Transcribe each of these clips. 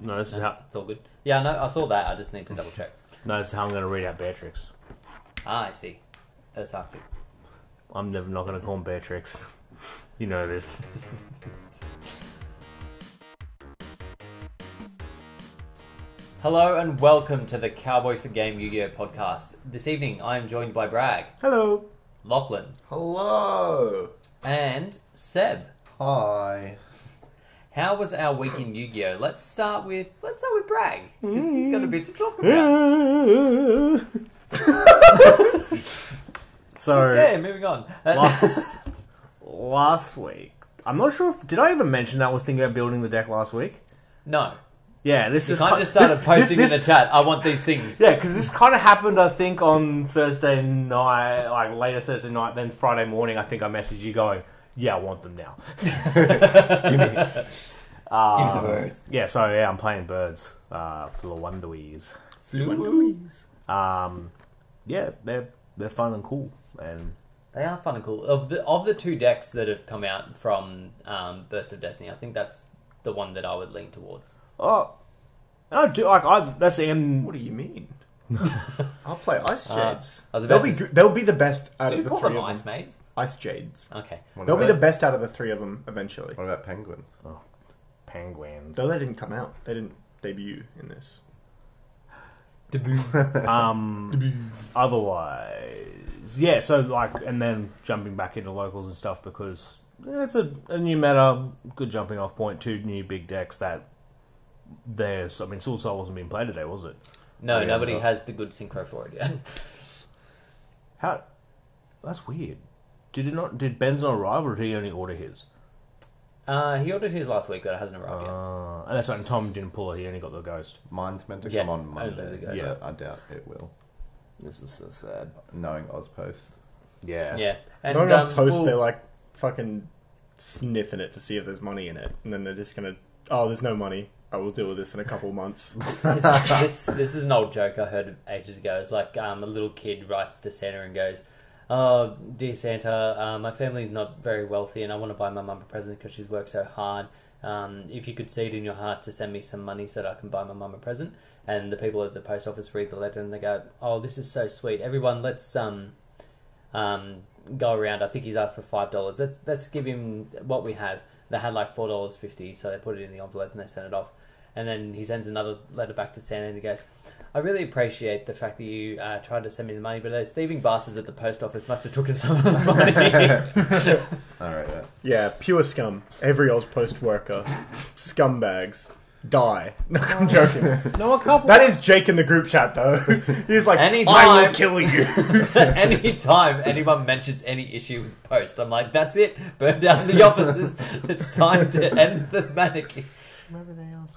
No, this is how. It's all good. Yeah, no, I saw that. I just need to double check. No, this is how I'm going to read out Beatrix. Ah, I see. That's Arctic. I'm never not going to call him Beatrix. You know this. Hello and welcome to the Cowboy for Game Yu-Gi-Oh podcast. This evening, I am joined by Bragg, Hello. Lachlan, Hello. and Seb. Hi. How was our week in Yu-Gi-Oh? Let's start with let's start with Bragg because he's got a bit to talk about. so Okay, moving on. Uh, last last week, I'm not sure if did I even mention that I was thinking about building the deck last week. no, Yeah, this you is can't just start this- posting this- in the chat. I want these things. Yeah, because this kind of happened, I think, on Thursday night, like later Thursday night, then Friday morning. I think I messaged you going, "Yeah, I want them now." Give me the Um, birds. Yeah, so yeah, I'm playing birds uh, for the Wonderwees. Um, yeah, they're they're fun and cool, and They are fun and cool. Of the of the two decks that have come out from um, Burst of Destiny, I think that's the one that I would lean towards. oh, I do like I that's and What do you mean? I'll play Ice Uh, I was they'll be to good. they'll be the best out Do of you the call three them of Ice them. Mates? Ice Jades. Okay. What They'll be about, the best out of the three of them eventually. What about penguins? Oh, penguins. Though they didn't come out. They didn't debut in this. Um, otherwise, yeah. So like, and then jumping back into locals and stuff because yeah, it's a, a new meta, good jumping off point. Two new big decks that there's. I mean, Sword Soul wasn't being played today, was it? No, yeah, nobody no. has the good synchro for it yet. How? That's weird. Did it not? Did Ben's not arrive, or did he only order his? Uh, he ordered his last week, but it hasn't arrived yet. Uh, and that's right. And Tom didn't pull it. He only got the ghost. Mine's meant to Yeah, come on I Monday. believe it goes. I doubt it will. This is so sad. Knowing Auspost. Yeah. Yeah, and Not um, post. we'll- They're like fucking sniffing it to see if there's money in it, and then they're just gonna. Oh, there's no money. I will deal with this in a couple months. it's, this this is an old joke I heard ages ago. It's like um, a little kid writes to Santa and goes, "Oh, dear Santa, uh, my family's not very wealthy, and I want to buy my mum a present because she's worked so hard. Um, if you could see it in your heart to send me some money so that I can buy my mum a present." And the people at the post office read the letter and they go, "Oh, this is so sweet. Everyone, let's um, um, go around. I think he's asked for five dollars. Let's let's give him what we have." They had like four dollars fifty, so they put it in the envelope and they sent it off. And then he sends another letter back to Santa and he goes, I really appreciate the fact that you uh, tried to send me the money, but those thieving bastards at the post office must have taken some of the money. Alright, yeah. Yeah, pure scum. Every Aus Post worker, scumbags, die. No, I'm joking. No, a couple. That is Jake in the group chat though. He's like, I Anytime. will kill you. Anytime anyone mentions any issue with post, I'm like, that's it. Burn down the offices. It's time to end the mannequin. Everything else.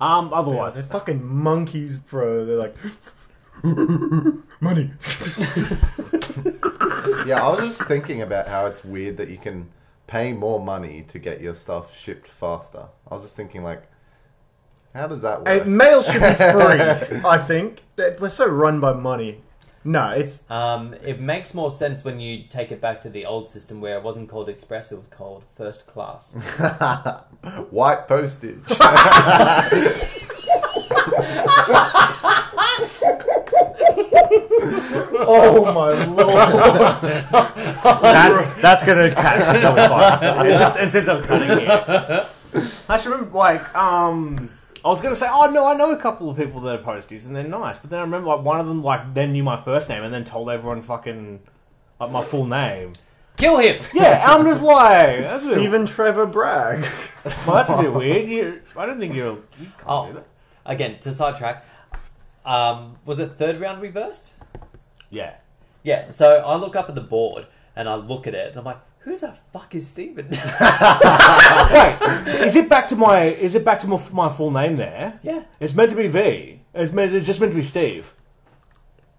Um. Yeah, Otherwise, they're fucking monkeys, bro. They're like, money. Yeah, I was just thinking about how it's weird that you can pay more money to get your stuff shipped faster. I was just thinking, like, how does that work? Uh, mail should be free. I think That- we're so run by money. No, it's Um, it makes more sense when you take it back to the old system where it wasn't called express, it was called first class. White postage. oh my lord. that's that's gonna catch the fire. It's, it's, it's, I'm cutting here. I just remember, like, um, I was gonna say, oh no, I know a couple of people that are posties and they're nice, but then I remember like one of them like then knew my first name and then told everyone fucking like my full name. Kill him! Yeah, I'm just like that's a bit, Stephen Trevor Bragg. well, that's a bit weird. You, I don't think you're. You can't Oh. do that. Again, to sidetrack, um, was it third round we burst? Yeah. Yeah, so I look up at the board and I look at it and I'm like, who the fuck is Steven? Wait, is it back to my? Is it back to my, my full name there? yeah. It's meant to be V. It's meant. It's just meant to be Steve.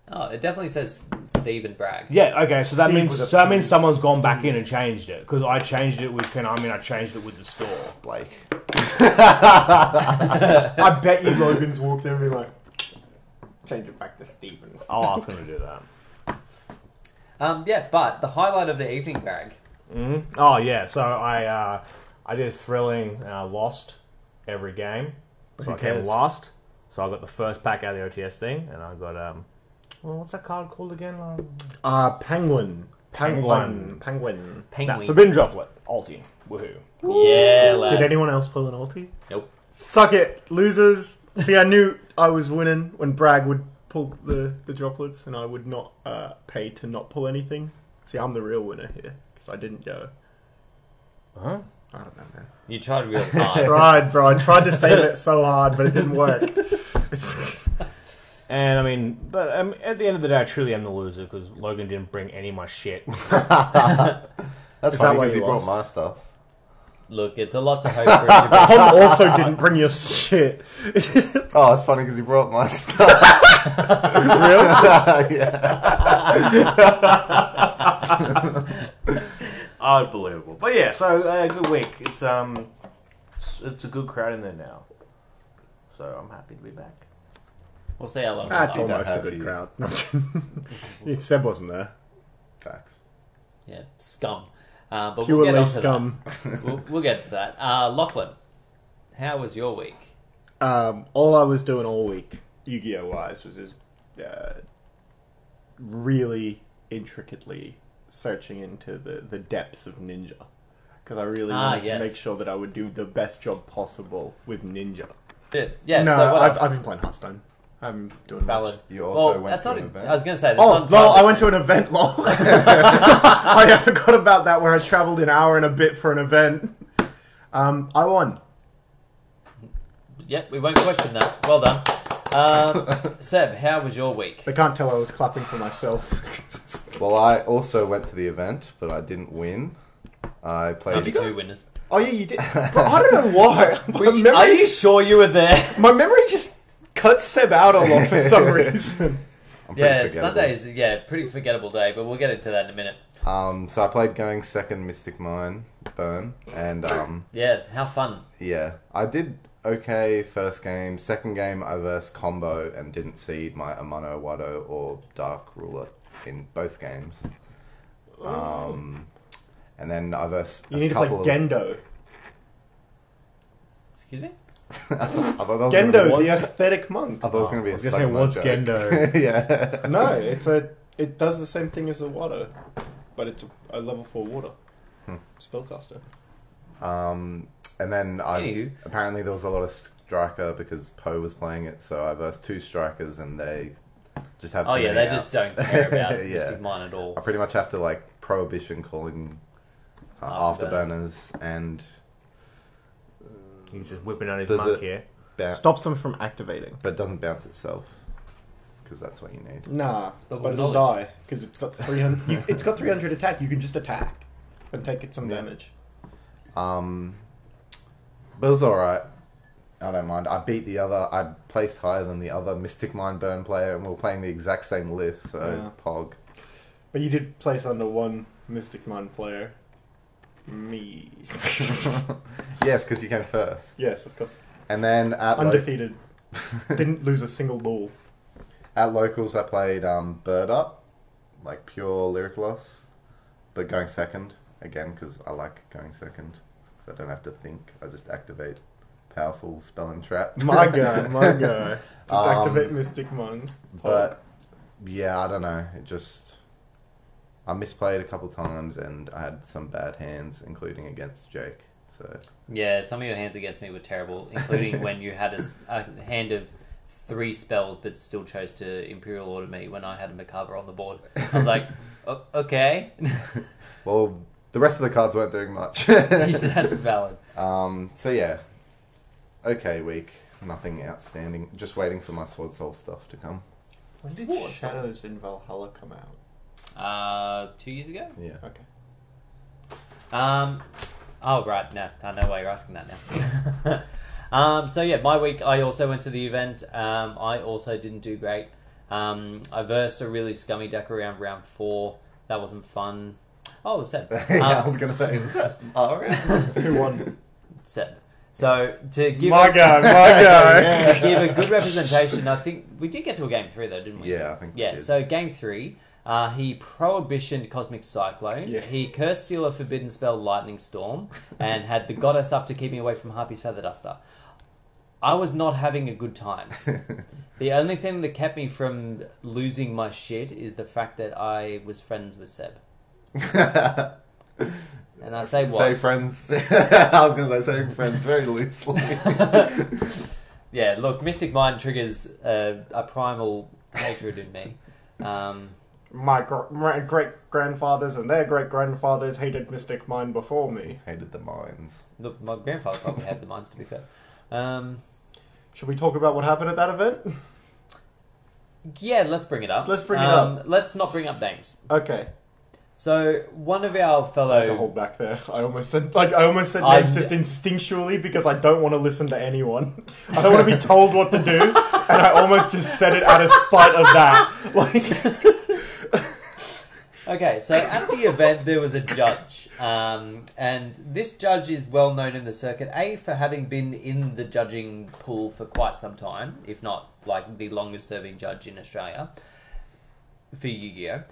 Oh, it definitely says Steven Bragg. Yeah. Okay. So that Steve means with a so that means someone's gone back in and changed it because I changed it with. Can I mean I changed it with the store. Blake. I bet you Logan's walked in and be like, change it back to Stephen. I'll ask him to do that. Um, yeah, but the highlight of the evening, Bragg. Mm? Oh yeah. So I uh, I did thrilling and I lost. every game. So Who I came cares? last. So I got the first pack out of the OTS thing, and I got um, well, what's that card called again? Um, Uh, penguin. Penguin. Penguin. Penguin. that Penguin. Forbidden Droplet, Ulti, woohoo! Yeah, lad. Did anyone else pull an ulti? Nope. Suck it, losers. See, I knew I was winning when Bragg would pull the, the droplets and I would not uh, pay to not pull anything. See, I'm the real winner here because I didn't go. Huh? I don't know, man. You tried real I hard. tried, bro. I tried to save it so hard, but it didn't work. And I mean, but um, at the end of the day, I truly am the loser because Logan didn't bring any of my shit. That's Is that funny why because you he brought lost? my stuff. Look, it's a lot to hope for. individual- Tom also didn't bring your shit. Oh, it's funny because he brought my stuff. Real? yeah. Unbelievable. But yeah, so uh, good week. It's um, it's, it's a good crowd in there now. So I'm happy to be back. We'll see how long. That's it lasts. almost a good crowd. if Seb wasn't there, Facts. Yeah, scum. Uh, but purely we'll get on to scum. That. We'll, we'll get to that. Uh, Lachlan, how was your week? Um, all I was doing all week, Yu-Gi-Oh wise, was just uh, really intricately searching into the, the depths of Ninja. Because I really Ah, wanted yes. to make sure that I would do the best job possible with Ninja. Yeah, yeah no, so what I've, else? I've been playing Hearthstone. I'm doing Valid. You also well, went that's to not. an a- event. I was going to say. that's Oh, not lol, I entirely went to an event, lol. I forgot about that where I travelled an hour and a bit for an event. Um, I won. Yep, we won't question that. Well done. Um, Seb, how was your week? They can't tell I was clapping for myself. Well, I also went to the event, but I didn't win. I played. Only two winners. Oh yeah, you did. Bro, I don't know why. My Are memory, you sure you were there? my memory just cuts Seb out a lot for some reason. I'm pretty yeah, forgettable. Sunday's yeah, pretty forgettable day, but we'll get into that in a minute. Um, so I played going second Mystic Mine Burn, and um, Yeah, how fun. yeah, I did okay first game. Second game, I versed combo and didn't seed my Amano-Iwato or Dark Ruler in both games. Um, and then I versed. You a need to play of- Gendo. Excuse me? I thought that was gonna Gendo, be- the ascetic monk. I thought it was going to be I a was gonna say, Sigma what's joke. Gendo? yeah. No, it's a. It does the same thing as the water, but it's a, a level four water Hmm. spellcaster. Um, and then I Anywho. apparently there was a lot of striker because Poe was playing it, so I versed two strikers and they just have. Oh yeah, many they just don't care about yeah, Mystic Mine at all. I pretty much have to like prohibition calling uh, Afterburner. afterburners and He's just whipping out his Does monk it- here. ba- Stops them from activating. but it doesn't bounce itself because that's what you need. Nah, Spell but with it'll knowledge. die because it's got three hundred. it's got three hundred attack. You can just attack and take it some Yeah. damage. Um, but it was all right. I don't mind. I beat the other. I placed higher than the other Mystic Mine Burn player, and we are playing the exact same list. So Yeah. Pog. But you did place under one Mystic Mind player. Me. yes, because you came first. yes, of course. And then at lo- Undefeated. Didn't lose a single duel. at locals, I played um, Bird Up, like pure Lyrilusc, but going second again because I like going second because I don't have to think. I just activate powerful spell and trap. My guy, my guy. Just Um, activate Mystic Mine. But yeah, I don't know. It just I misplayed a couple times and I had some bad hands, including against Jake. So Yeah, some of your hands against me were terrible, including when you had a hand of three spells but still chose to Imperial Order me when I had a Macabre on the board. I was like, "O- okay, well, the rest of the cards weren't doing much. that's valid. um, so yeah, okay week. Nothing outstanding. Just waiting for my Sword Soul stuff to come. When did did Shadows in Valhalla come out? Uh, two years ago? Yeah. Okay. Um, oh, right, no, I know why you're asking that now. um, so, yeah, my week, I also went to the event. Um, I also didn't do great. Um, I versed a really scummy deck around round four. That wasn't fun. Oh, it was Seb. yeah, I Um, was gonna say. oh, okay. Who won? Seb. So, to give my a, guy, my guy. to give a good representation, I think we did get to a game three, though, didn't we? Yeah, I think. we Yeah, did. so game three, uh, he prohibitioned Cosmic Cyclone. Yeah. He cursed Seal a Forbidden Spell Lightning Storm and had the Goddess up to keep me away from Harpie's Feather Duster. I was not having a good time. the only thing that kept me from losing my shit is the fact that I was friends with Seb. And I say was. Say friends. I was going to say say friends very loosely. Yeah, look, Mystic Mine triggers uh, a primal hatred in me. Um, My, gr- my great grandfathers and their great grandfathers hated Mystic Mine before me. Hated the mines. look, my grandfather probably had the minds, to be fair. Um, Should we talk about what happened at that event? yeah, let's bring it up. Let's bring it um, Let's not bring up names. Okay, So, one of our I had to fellow. hold back there. I almost said like I almost said names just instinctually because I don't want to listen to anyone. I don't want to be told what to do, and I almost just said it out of spite of that. Like, Okay, so at the event there was a judge, um, and this judge is well known in the circuit. A for having been in the judging pool for quite some time, if not like the longest serving judge in Australia for Yu-Gi-Oh.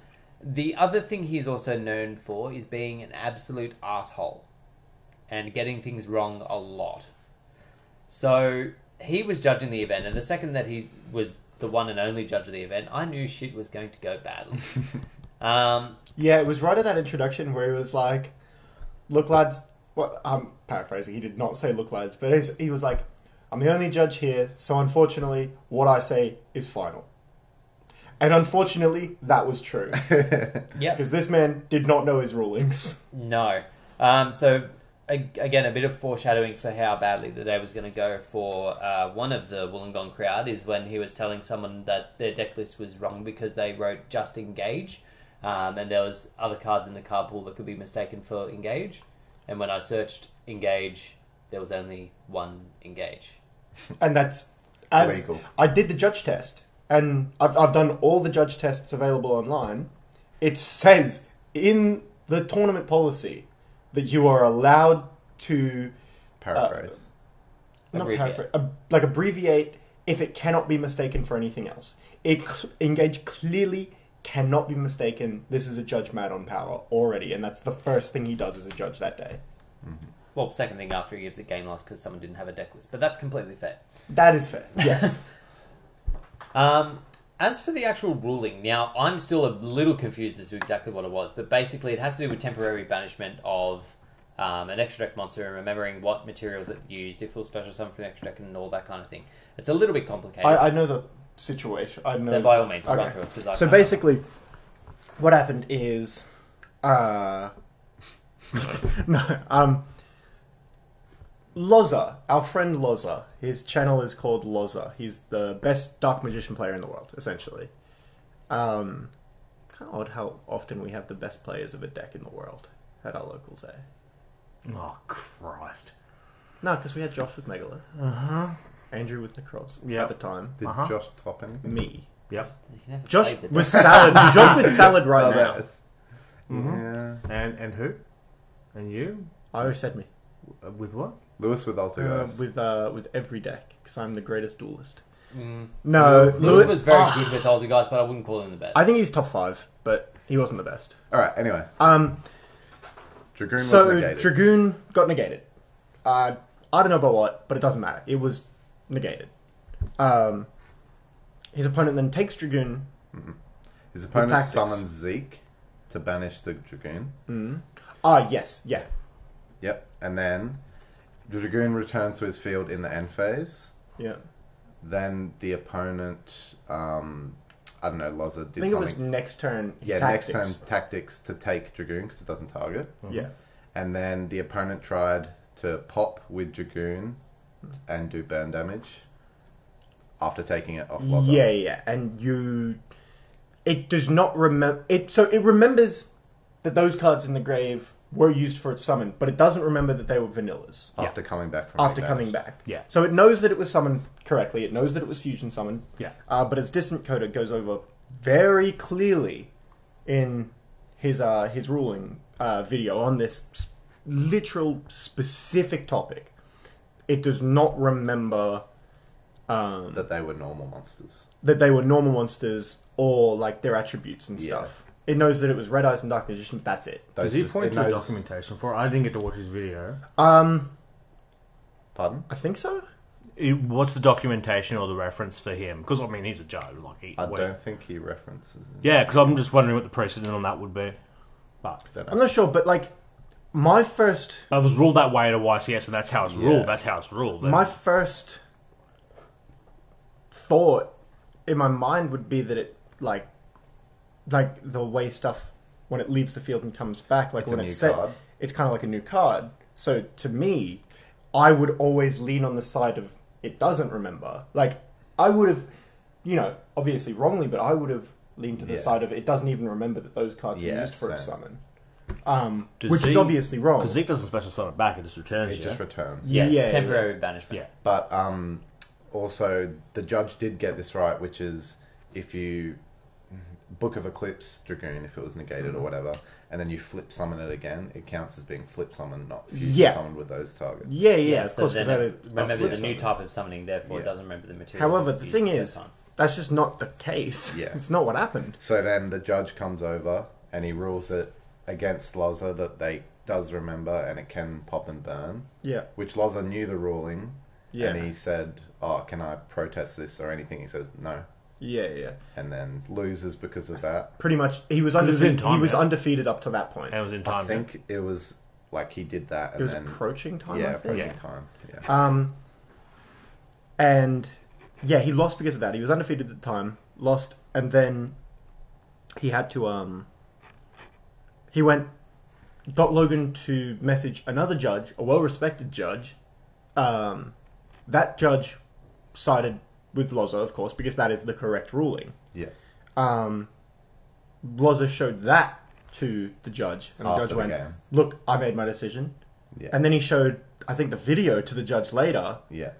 The other thing he's also known for is being an absolute asshole and getting things wrong a lot. So he was judging the event, and the second that he was the one and only judge of the event, I knew shit was going to go badly. um, yeah, it was right at that introduction where he was like, "Look, lads." What I'm paraphrasing. He did not say "look, lads," but he was like, "I'm the only judge here, so unfortunately, what I say is final." And unfortunately, that was true yeah, because this man did not know his rulings. No. Um, so a- again, a bit of foreshadowing for how badly the day was going to go for uh, one of the Wollongong crowd is when he was telling someone that their deck list was wrong because they wrote just engage, um, and there was other cards in the card pool that could be mistaken for engage. And when I searched engage, there was only one engage. and that's as Legal. I did the judge test, and I've, I've done all the judge tests available online. It says in the tournament policy that you are allowed to uh, Paraphrase. not Abbreviate. paraphrase, ab- like abbreviate if it cannot be mistaken for anything else. It cl- engage clearly cannot be mistaken. This is a judge mad on power already, and that's the first thing he does as a judge that day. Mm-hmm. Well, second thing after he gives it game loss because someone didn't have a deck list, but that's completely fair. That is fair. Yes. Um, as for the actual ruling, now I'm still a little confused as to exactly what it was, but basically it has to do with temporary banishment of um, an extra deck monster and remembering what materials it used, if it was special summon from the extra deck, and all that kind of thing. It's a little bit complicated. I, I know the situation. I know. then by all means, I'll run through it. 'cause I So can't- basically, what happened is, uh, no, um, Loza, our friend Loza, his channel is called Loza. He's the best dark magician player in the world, essentially. Um, kind of odd how often we have the best players of a deck in the world at our locals, eh? Oh Christ! No, because we had Josh with Megalith, Uh huh. Andrew with Nekroz Yep. at the time, Did uh-huh. Josh top anything? me. Yep. You never Josh played the with deck. salad. Josh with salad right Oh, now. that is- Mhm. Yeah. And and who? And you? I always said me. Uh, With what? Lewis with Uh, Altergeist. with uh, with every deck because I'm the greatest duelist. Mm. No, Lewis Lewis was very good with Altergeists, but I wouldn't call him the best. I think he's top five, but he wasn't the best. Alright, anyway. Um, Dragoon was so negated. Dragoon got negated. Uh, I don't know about what, but it doesn't matter. It was negated. Um, his opponent then takes Dragoon. His opponent summons Zeke to banish the Dragoon. Mm. Ah, yes, yeah. Yep. And then the Dragoon returns to his field in the end phase. Yeah. Then the opponent, um, I don't know, Loza I did think it something. was next turn. yeah, tactics. next turn tactics to take Dragoon because it doesn't target. Yeah. And then the opponent tried to pop with Dragoon and do burn damage after taking it off Loza. Yeah, yeah, and you. It does not remember it. So it remembers that those cards in the grave were used for its summon, but it doesn't remember that they were vanillas After coming back from after being coming back. Yeah. So it knows that it was summoned correctly. It knows that it was fusion summoned. Yeah. Uh, but its distant coder goes over very clearly in his uh, his ruling uh, video on this s- literal specific topic. It does not remember um, That they were normal monsters. that they were normal monsters or like their attributes and Yeah. stuff. It knows that it was Red Eyes and Dark Magician. That's it. Does Those he just- point it to a knows- documentation for it? I didn't get to watch his video. Um, Pardon? I think so. It- What's the documentation or the reference for him? Because I mean, he's a judge. Like, he, I wait- don't think he references it. Yeah, because I'm just wondering what the precedent on that would be. But Don't know. I'm not sure, but like my first it was ruled that way at a YCS, and that's how it's Yeah. ruled. That's how it's ruled. my first thought in my mind would be that it like like the way stuff when it leaves the field and comes back like It's a when new it's set card. it's kind of like a new card so to me i would always lean on the side of it doesn't remember like i would have you know obviously wrongly but i would have leaned to the Yeah. side of it doesn't even remember that those cards Yeah, were used for its same. summon um, Does which is Zeke- obviously wrong because Zeke doesn't special summon it back; it just returns. It you. just returns. Yeah, Yeah, it's temporary banishment. yeah. But um, also, the judge did get this right, which is if you Book of Eclipse Dragoon, if it was negated or mm-hmm. whatever, and then you flip summon it again, it counts as being flip summoned, not fusion Yeah. summoned with those targets. yeah yeah, of so course then 'cause it that is- remembers flip a new type of summoning, therefore it Yeah. doesn't remember the material. However, the used thing that is- time. That's just not the case. Yeah. It's not what happened. So then the judge comes over and he rules it against Loza that they does remember and it can pop and burn, Yeah. which Loza knew the ruling, Yeah. and he said, "Oh, can I protest this or anything?" He says, "No," Yeah, yeah. and then loses because of that. Pretty much, he was 'Cause it was in undefeated. time, he was yeah. undefeated up to that point. And it was in time. I time. think it was like he did that, It was then approaching time. yeah, I think. approaching Yeah. time. Yeah. Um, and yeah, he lost because of that. He was undefeated at the time, lost, and then he had to um. He went, got Logan to message another judge, a well-respected judge. Um, that judge sided with Loza, of course, because that is the correct ruling. yeah. Um, Loza showed that to the judge, and the After judge the went, game. "Look, I made my decision." Yeah. And then he showed, I think, the video to the judge later, yeah.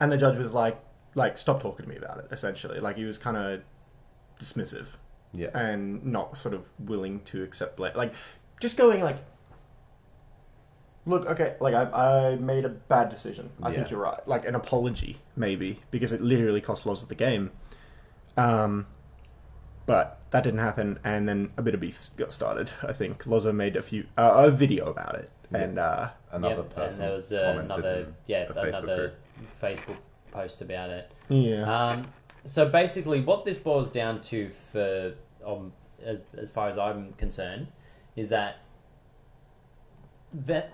and the judge was like, like, stop talking to me about it, essentially. Like, he was kind of dismissive Yeah. and not sort of willing to accept blame. Like, just going, like, look, okay, like, I, I made a bad decision. I think you're right. Like, an apology, maybe, because it literally cost lots of the game. Um, but that didn't happen, and then a bit of beef got started. I think Loza made a few uh, a video about it, Yeah. and uh, Another Yep, person. and there was uh, commented another in yeah a Facebook another group. Facebook post about it. yeah, Um, so basically, what this boils down to, for um, as, as far as I'm concerned, is that ve-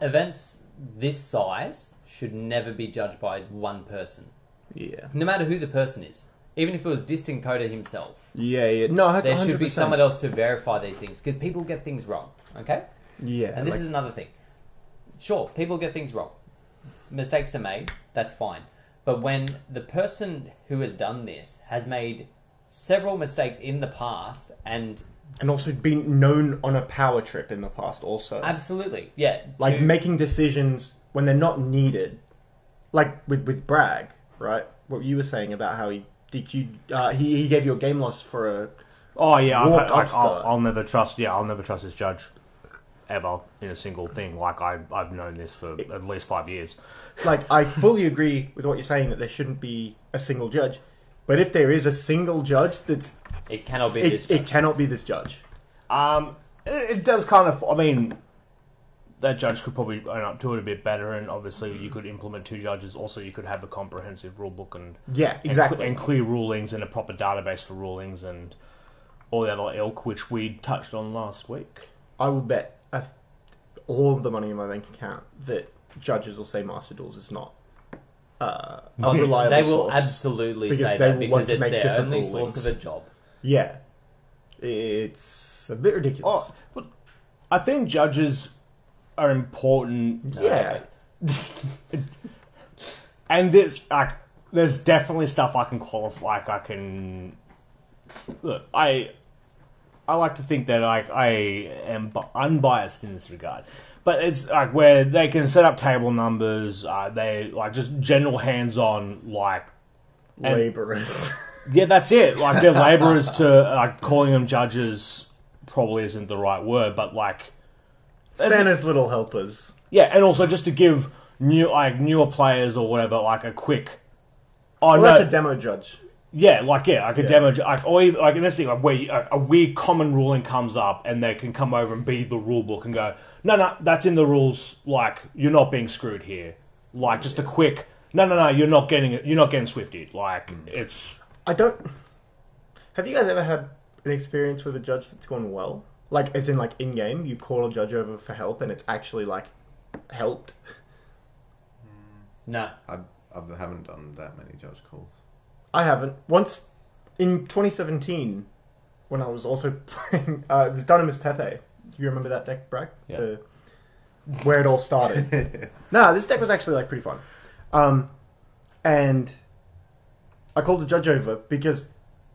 events this size should never be judged by one person, yeah, no matter who the person is. Even if it was Distant Coder himself, yeah, yeah. No, there 100%. should be someone else to verify these things because people get things wrong. Okay. Yeah, And this like- is another thing. Sure, people get things wrong. Mistakes are made, that's fine. But when the person who has done this has made several mistakes in the past and and also been known on a power trip in the past. Also, absolutely, yeah, like to- making decisions when they're not needed, like with with Bragg, right? What you were saying about how he DQ, uh, he he gave you a game loss for a Oh yeah, I've had, like, I'll. I'll never trust. Yeah, I'll never trust this judge ever in a single thing. Like I, I've known this for at least five years. like I fully agree with what you're saying that there shouldn't be a single judge, but if there is a single judge, that's it cannot be it, this. it cannot be this judge. Um, it, it does kind of. I mean, that judge could probably own up to it a bit better, and obviously you could implement two judges. Also, you could have a comprehensive rule book and Yeah, and exactly. cl- and, clear rulings and a proper database for rulings and all the other ilk, which we touched on last week. I will bet all of the money in my bank account that judges will say Master Duels is not uh, a Okay. they will source. absolutely Because say they that will want because to it's make their different only rulings. source of a job. Yeah, it's a bit ridiculous. Oh, but I think judges are important. yeah, and there's like there's definitely stuff I can qualify. Like I can look. I I like to think that like I am unbiased in this regard, but it's like where they can set up table numbers. Uh, they like just general hands on like and- laborers. yeah, that's it. Like they're laborers to like calling them judges probably isn't the right word, but like Santa's little helpers. yeah, and also just to give new like newer players or whatever like a quick. Oh Well, no! that's a demo judge. yeah, like yeah, like a Yeah. demo, like or even, like in this thing, like where you, a, a weird common ruling comes up, and they can come over and be the rule book and go, no, no, that's in the rules. Like you're not being screwed here. Like just a quick, No, no, no. You're not getting it. You're not getting swifty. Like Mm. it's I don't. Have you guys ever had an experience with a judge that's gone well? Like, as in, like in game, you call a judge over for help, and it's actually like helped. No. I, I haven't done that many judge calls. I haven't. Once in 2017, when I was also playing, uh, it was Dynamis Pepe. You remember that deck, Bragg? Yeah. The- where it all started. no, this deck was actually like pretty fun. Um, and I called the judge over because,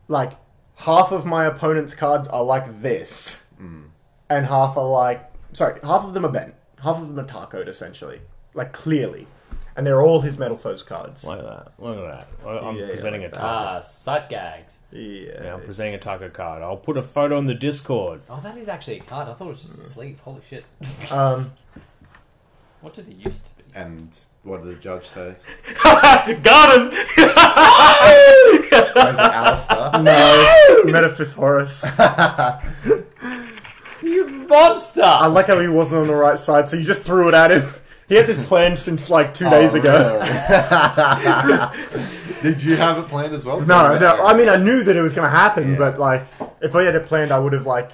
like, half of my opponent's cards are like this, Mm. and half are like sorry, half of them are bent, half of them are tacoed essentially, like clearly, and they're all his Metalfoes cards. like that. Look at that. I- I'm Yeah, yeah, presenting like a that. taco. Ah, sight gags. Yeah, Yeah, I'm presenting a taco card. I'll put a photo on the Discord. Oh, that is actually a card. I thought it was just a sleeve. Holy shit. um, What did it used to be? And what did the judge say? got him. Was it Alistair? No, Metaphys Horus. You monster! I like how he wasn't on the right side, so you just threw it at him. He had this planned since like two days Oh, ago. really? Did you have it planned as well? No, no. I mean, I knew that it was going to happen, Yeah. but like, if I had it planned, I would have like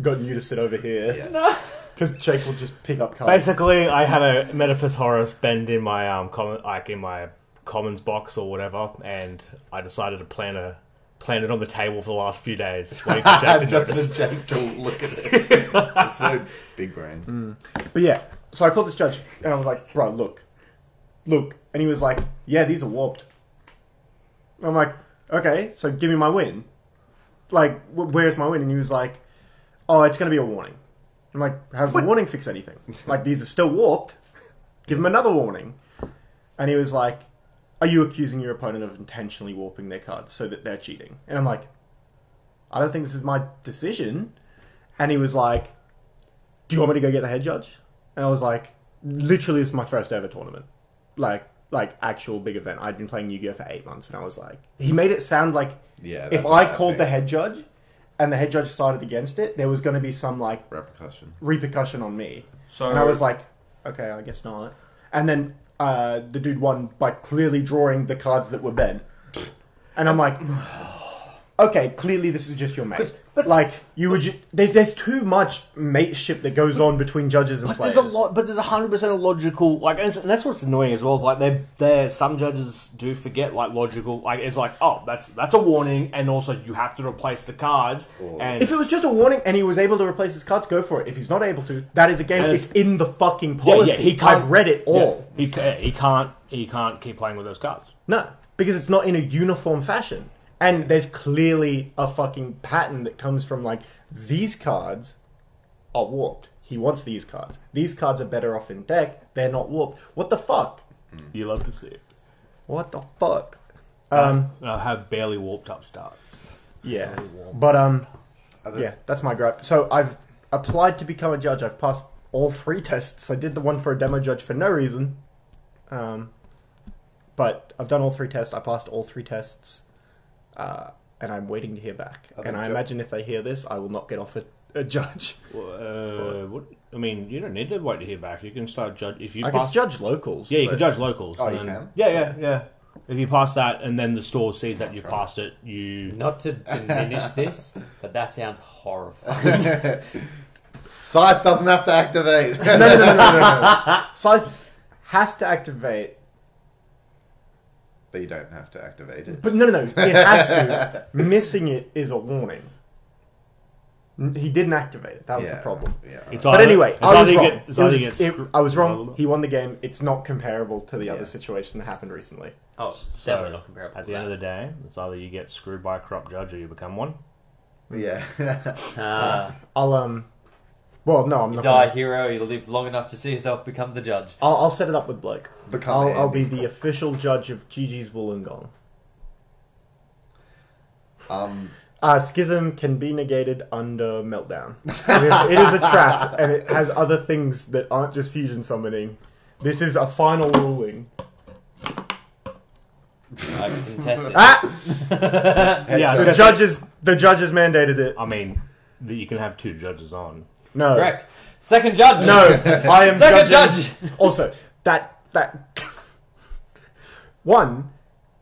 gotten you to sit over here Yeah. no. because Jake will just pick up cards. Basically, I had a Metaphys Horus bend in my um common, like in my commons box or whatever, and I decided to plan a plan it on the table for the last few days, waiting for Jack to Just notice. for Jake to look at it. It's so big brain. But yeah, so I called this judge and I was like, bro, look, look, and he was like, yeah, these are warped. I'm like, okay, so give me my win. Like, wh- where's my win? And he was like, oh, it's going to be a warning. I'm like, how's the warning fix anything? like, these are still warped. Give him another warning. And he was like, are you accusing your opponent of intentionally warping their cards so that they're cheating? And I'm like, I don't think this is my decision. And he was like, do you want me to go get the head judge? And I was like, literally, this is my first ever tournament. Like, like actual big event. I'd been playing Yu-Gi-Oh for eight months, and I was like, he made it sound like Yeah. if I called think. the head judge, and the head judge sided against it, there was going to be some like repercussion. repercussion on me. So And I was like, okay, I guess not. And then uh, the dude won by clearly drawing the cards that were bent. And I'm like, okay, clearly this is just your mate. like you would just there, there's too much mateship that goes on between judges and But players. there's a lot, but there's a hundred percent of logical, like, and, it's- and that's what's annoying as well. Is like they, they, some judges do forget like logical, like it's like, oh, that's that's a warning, and also you have to replace the cards, Or- and If it was just a warning and he was able to replace his cards, go for it. If he's not able to, that is again, And it's in the fucking yeah, policy. yeah, he can't I've read it all. Yeah, he ca- he can't he can't keep playing with those cards. No, because it's not in a uniform fashion. And there's clearly a fucking pattern that comes from like these cards are warped. He wants these cards. These cards are better off in deck. They're not warped. What the fuck? You love to see it. What the fuck? Um, I have barely warped up starts. yeah, but um, yeah, that's my gripe. So I've applied to become a judge. I've passed all three tests. I did the one for a demo judge for no reason. Um, but I've done all three tests. I passed all three tests. Uh, and I'm waiting to hear back. Are and I ju- imagine if they hear this, I will not get off a, a judge. Well, Uh, what, I mean, you don't need to wait to hear back. You can start judge if you I can judge locals. yeah, you but- can judge locals. Oh, and you then- can? Yeah, yeah, yeah. If you pass that, and then the store sees that you've passed it, you Not to diminish this, but that sounds horrifying. Scythe doesn't have to activate. no, no, no, no, no, no, no. Scythe has to activate, but you don't have to activate it. but no, no, no. It has to. Missing it is a warning. He didn't activate it. That was yeah, the problem. Yeah. It's But either- anyway, it's I was you wrong. get- it's It was- you get it- screw- I was wrong. He won the game. It's not comparable to the Yeah. other situation that happened recently. Oh, So, definitely not comparable. At the end of the day, it's either you get screwed by a corrupt judge or you become one. Yeah. Ah, I'll um. Well, no, I'm you not. die a Gonna, hero, you live long enough to see yourself become the judge. I'll, I'll set it up with Blake. Become I'll, I'll be the official judge of Gigi's Wollongong. Um, Uh, schism can be negated under meltdown. It is, it is a trap, and it has other things that aren't just fusion summoning. This is a final ruling. I can contest it. Ah, head Yeah, the That's- judges, the judges mandated it. I mean, that you can have two judges on. No, Correct. Second judge. no, I am Second judging- judge. Also, that that one,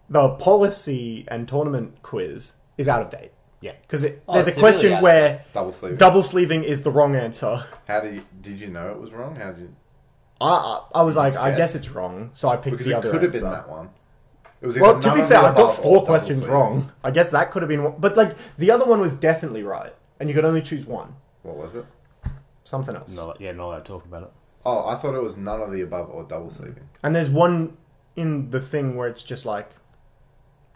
the policy and tournament quiz is out of date. Yeah. Because Oh, there's a severely question out of where Double sleeve. double sleeving is the wrong answer. How do you, did you know it was wrong? How did you? I, I, I was like, I Yes. guess it's wrong, so I picked Because the it other could have answer. been that one. It was Well, to none be of fair, the I got above or four double questions sleeving. wrong. I guess that could have been one. But, like, the other one was definitely right, and you could only choose one. What was it? Something else. No, yeah, not allowed to talk about it. Oh, I thought it was none of the above or double sleeping. And there's one in the thing where it's just like,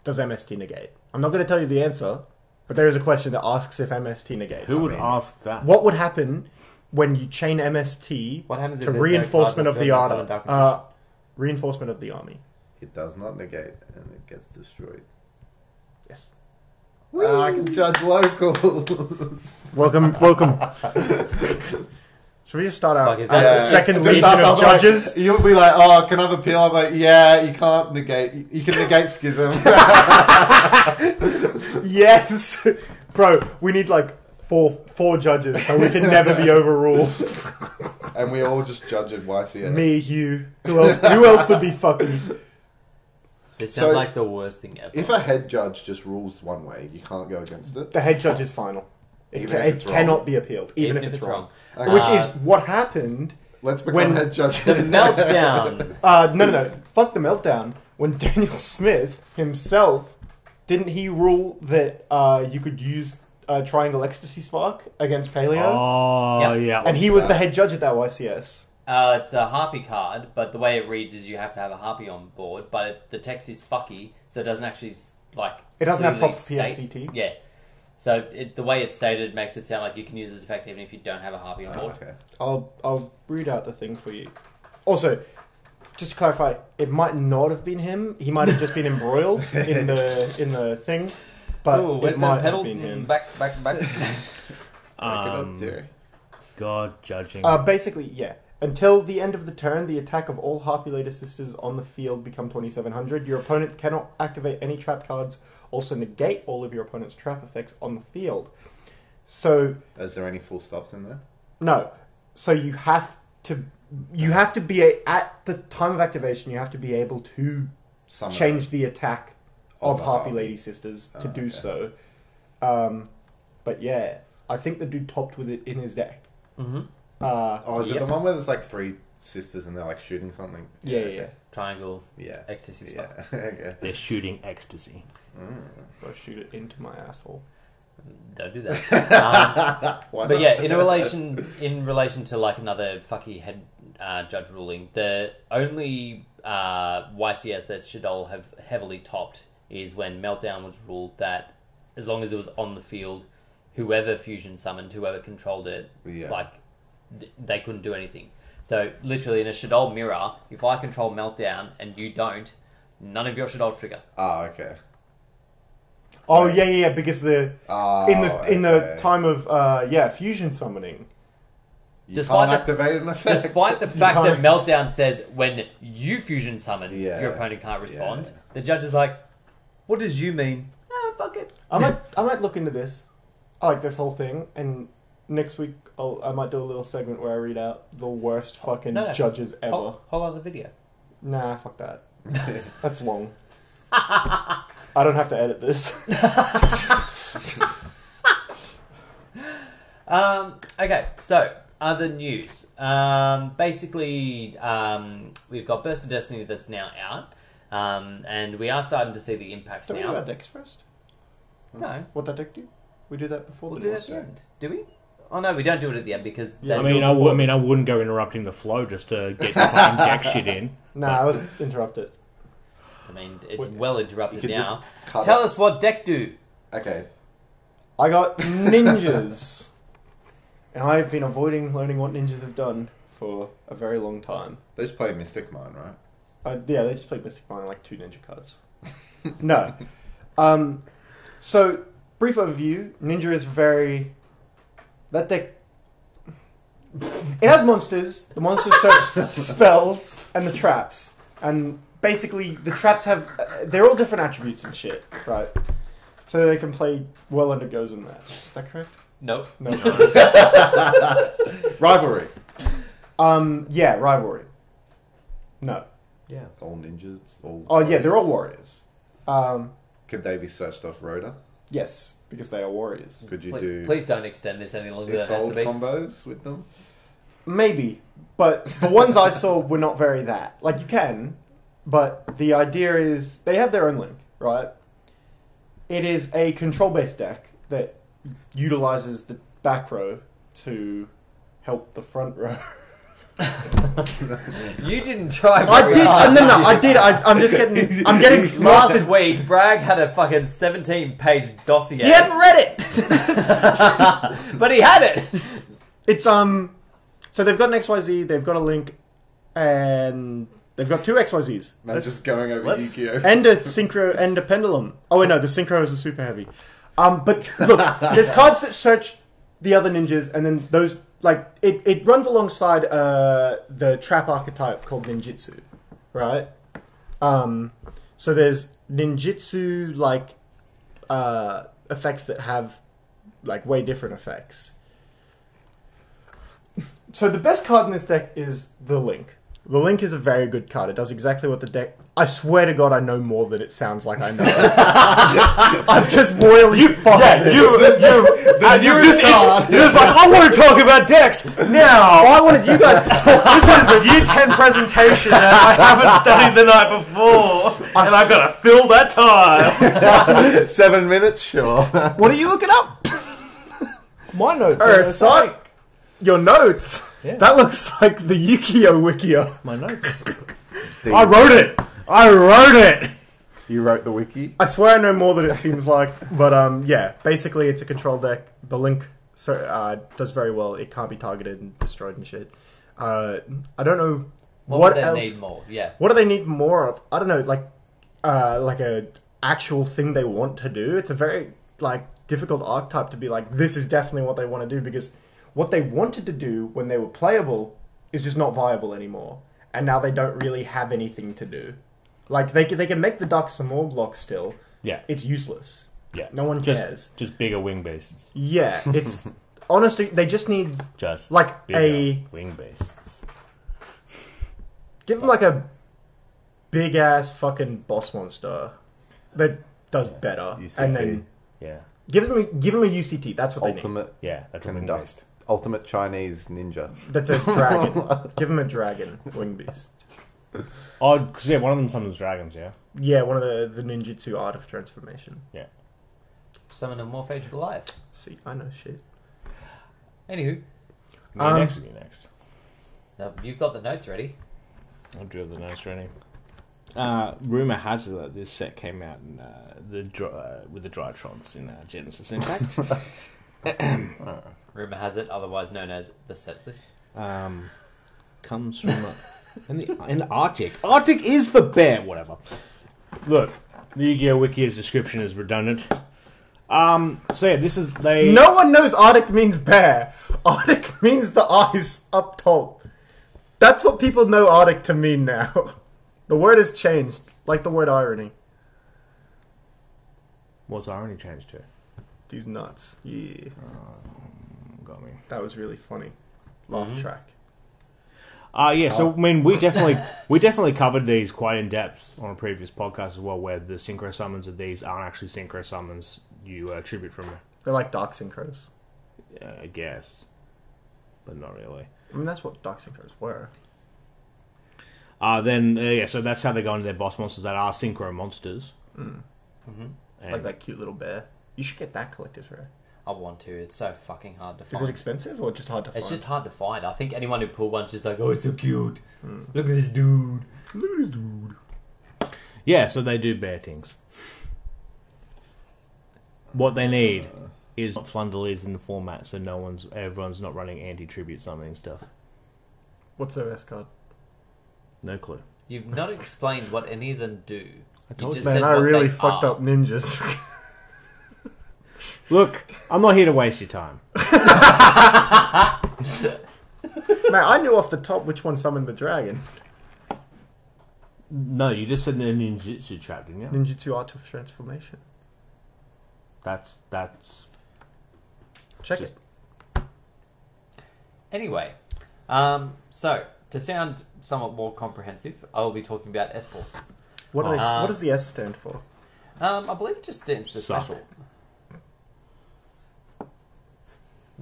does MST negate? I'm not going to tell you the answer, but there is a question that asks if MST negates. Who would mean- ask that? What would happen when you chain MST What happens if to there's no reinforcement cards of the on army? Southern Uh, reinforcement of the army. It does not negate, and it gets destroyed. Yes. Ah, I can judge locals. Welcome, welcome. Should we just start out Fuck, if our that's- second Just legion ask of something like- judges? you'll be like, "Oh, can I have appeal?" I'm like, "Yeah, you can't negate. You can negate schism." yes, bro. We need like four four judges, so we can never be overruled. and we all just judge at YCS. Me, you. Who else? Who else would be fucking? This sounds So- like the worst thing ever. If a head judge just rules one way, you can't go against it. The head judge is final. It, Even ca- if it wrong? cannot be appealed, even, if, it's wrong. Okay. Which Uh, is what happened. Let's become when- head judge. the meltdown. Uh, no, no, no. Fuck the meltdown. When Daniel Smith himself didn't he rule that uh, you could use uh, triangle ecstasy spark against paleo, Oh, Yep. yeah. and he was the head judge at that YCS. Uh, it's a harpy card, but the way it reads is you have to have a harpy on board. But it, the text is fucky, so it doesn't actually s- like. It doesn't have clearly proper state- PSCT. Yeah. So it, the way it's stated makes it sound like you can use this effect even if you don't have a harpy on Oh, board. okay. I'll I'll read out the thing for you. Also, just to clarify, it might not have been him. He might have just been embroiled in the in the thing, but Ooh, it where's might the pedals? have been him. Back, back, back. Back Um, up, Derry. God judging. Uh, basically, yeah. Until the end of the turn, the attack of all Harpie Lady Sisters on the field become 2700. Your opponent cannot activate any trap cards. Also, negate all of your opponent's trap effects on the field. So Is there any full stops in there? no. So you have to you have to be a, at the time of activation. You have to be able to Some change the attack Of of the Harpy Harpy. Lady Sisters to Oh, do okay. so. Um, but yeah, I think the dude topped with it in his deck. mm-hmm. Uh, Oh, is Yep. it the one where there's like three sisters and they're like shooting something? yeah, yeah, okay. yeah. Triangle, Yeah. ecstasy spot. Yeah. okay. They're shooting ecstasy. Mm. Go shoot it into my asshole. Don't do that. Um, Why but not? yeah, in relation in relation to like another fucky head uh, judge ruling, the only uh, YCS that Shaddoll have heavily topped is when Meltdown was ruled that as long as it was on the field, whoever fusion summoned, whoever controlled it, Yeah. like th- they couldn't do anything. So literally in a Shaddoll mirror, if I control Meltdown and you don't, none of your Shaddoll trigger. Ah, okay. Oh Right. yeah, yeah, yeah, because the Oh, in the in the okay. time of uh, yeah fusion summoning. you Despite can't the- activate an effect. Despite the fact that can't- Meltdown says when you fusion summon, Yeah. your opponent can't respond, Yeah. the judge is like, "What does you mean?" Ah, fuck it. I might I might look into this. I like this whole thing, and next week I'll, I might do a little segment where I read out the worst fucking No, no. judges ever. Hold, hold on the video. Nah, fuck that. That's long. I don't have to edit this. Um, okay, so other news. Um, basically, um, we've got Burst of Destiny that's now out, um, and we are starting to see the impacts Don't we do now. our decks first? No, What that deck do? We do that before we'll the do news? that at the end. Do we? Oh no, we don't do it at the end because Yeah, then I mean, you'll- I, w- I mean, I wouldn't go interrupting the flow just to get the fucking deck shit in. Nah, let's interrupt it. I mean, it's Wait. well You interrupted could now. just cut Tell it. us what deck do. Okay. I got ninjas, and I've been avoiding learning what ninjas have done for a very long time. They just play Mystic Mine, right? Uh, yeah, they just played Mystic Mine like two ninja cards. no. Um, so, brief overview Ninja is very. That deck. It has monsters. The monsters search spells and the traps. And basically, the traps have. uh, They're all different attributes and shit, right? So they can play well under goes and match. Is that correct? Nope. No. Rivalry. Um, yeah, rivalry. No. Yeah. All ninjas. All. Oh yeah, they're all warriors. Um, Could they be searched off ROTA? yes, because they are warriors. Could you Please, do please don't extend this any longer than it has to Isolde be. combos with them? Maybe, but the ones I saw were not very that. Like you can, but the idea is they have their own link, right? It is a control-based deck that utilizes the back row to help the front row. You didn't try. I did. hard. No, no, I did. I, I'm just getting. I'm getting Last week, Bragg had a fucking 17 page dossier. He hadn't read it. but he had it. It's um. So they've got an XYZ. They've got a link, and they've got two XYZs. Man, Let's- just going over let's- Yu-Gi-Oh. and a synchro and a pendulum. Oh wait, no, the synchro is a super heavy. Um, but look, there's cards that search the other ninjas, and then those like it, it runs alongside uh the trap archetype called ninjutsu, right? Um, so there's ninjutsu like uh effects that have like way different effects. So the best card in this deck is the Link. The Link is a very good card. It does exactly what the deck. I swear to God, I know more than it sounds like I know. I'm just royally you Yeah, you, you, and you just, it's, you're just like, I want to talk about decks now. I wanted you guys to talk. This is a Year 10 presentation that I haven't studied the night before, and I've got to fill that time. Seven minutes, sure. What are you looking up? My notes Er, are son, your notes. Yeah. That looks like the Yu-Gi-Oh Wikia. My notes. The- I wrote it. I wrote it. You wrote the wiki. I swear I know more than it seems like, but um, yeah. Basically, it's a control deck. The Link so, uh, does very well. It can't be targeted and destroyed and shit. Uh, I don't know What, what, would they else. need more? Yeah. What do they need more of? I don't know, like uh like a actual thing they want to do. It's a very like difficult archetype to be like this is definitely what they want to do because what they wanted to do when they were playable is just not viable anymore. And now they don't really have anything to do. Like they can, they can make the ducks some more blocks still. Yeah, It's useless. yeah. No one just, cares. Just bigger wing beasts. Yeah, it's honestly they just need Just like bigger a wing beasts. give them like a big ass fucking boss monster that does better, UCT. and then Yeah, give them a, give them a UCT. That's what they need. Ultimate, yeah. That's a wing Conduct. Beast. ultimate Chinese ninja. That's a dragon. give him a dragon wing beast. Oh, because yeah, one of them summons dragons. Yeah. Yeah, one of the the ninjutsu art of transformation. Yeah. Summon a Morphage Goliath. See, I know shit. Anywho, Me Um, next. or You next. now you've got the notes ready. I do have the notes ready. Uh, rumor has it that this set came out in, uh, the dry, uh, with the Drytrons in uh, Genesis Impact. Rumor has it, otherwise known as the set list. um, comes from uh, in the in the Arctic. Arctic is for bear. Whatever. Look, the Yu-Gi-Oh Wiki's description is redundant. Um, so yeah, this is they. No one knows Arctic means bear. Arctic means the eyes up top. That's what people know Arctic to mean now. The word has changed, like the word irony. What's irony changed to? These nuts. Yeah, Got me. that was really funny. Laugh Mhm. track. Uh, yeah, so I mean, we definitely we definitely covered these quite in depth on a previous podcast as well, where the synchro summons of these aren't actually synchro summons you uh, tribute from, They're like dark synchros. uh, I guess, but not really. I mean, that's what dark synchros were. Uh, then uh, yeah, so that's how they go into their boss monsters that are synchro monsters. Mm. Mm-hmm. Like that cute little bear. You should get that collector's rare. I want to. It's so fucking hard to find. Is it expensive or just hard to find? It's just hard to find. I think anyone who pulled one's just like, oh, it's so cute. Hmm. Look at this dude. Look at this dude. Yeah, so they do bear things. What they need is Floowandereeze in the format, so no one's everyone's not running anti-tribute summoning stuff. What's their best card? No clue. You've not explained what any of them do. I You told just you. Man, said I what really they fucked are. up ninjas. Look, I'm not here to waste your time. Man, I knew off the top which one summoned the dragon. No, you just said the ninjutsu trap, didn't you? Ninjutsu Art of Transformation. That's that's Check Just- it. Anyway, um, so to sound somewhat more comprehensive, I will be talking about S forces. What, do they, Uh, what does the S stand for? Um, I believe it just stands for Subtle. special.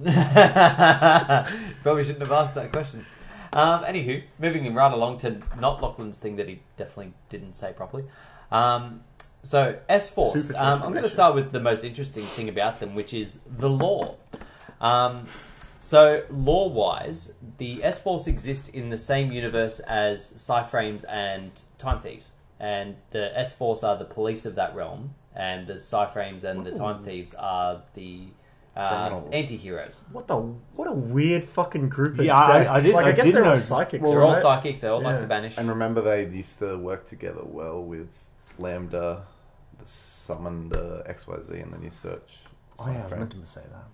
Probably shouldn't have asked that question. Um, anywho, moving him right along to not Lachlan's thing that he definitely didn't say properly. Um, so S Force. Um, I'm going to start with the most interesting thing about them, which is the law. Um, so law-wise, the S Force exists in the same universe as Psy-Frames and Time Thieves, and the S Force are the police of that realm, and the Psy-Frames and the Time Thieves are the uh, Criminals. anti-heroes. What the? What a weird fucking group of Yeah, I- decks. I didn't- Like, I, I guess didn't they're all know- psychics, They're all right? psychics. They all like Yeah. to banish. And remember, they used to work together well with Lambda, the summoned uh, XYZ, and then you search. Oh yeah, I Cypher. meant to say that.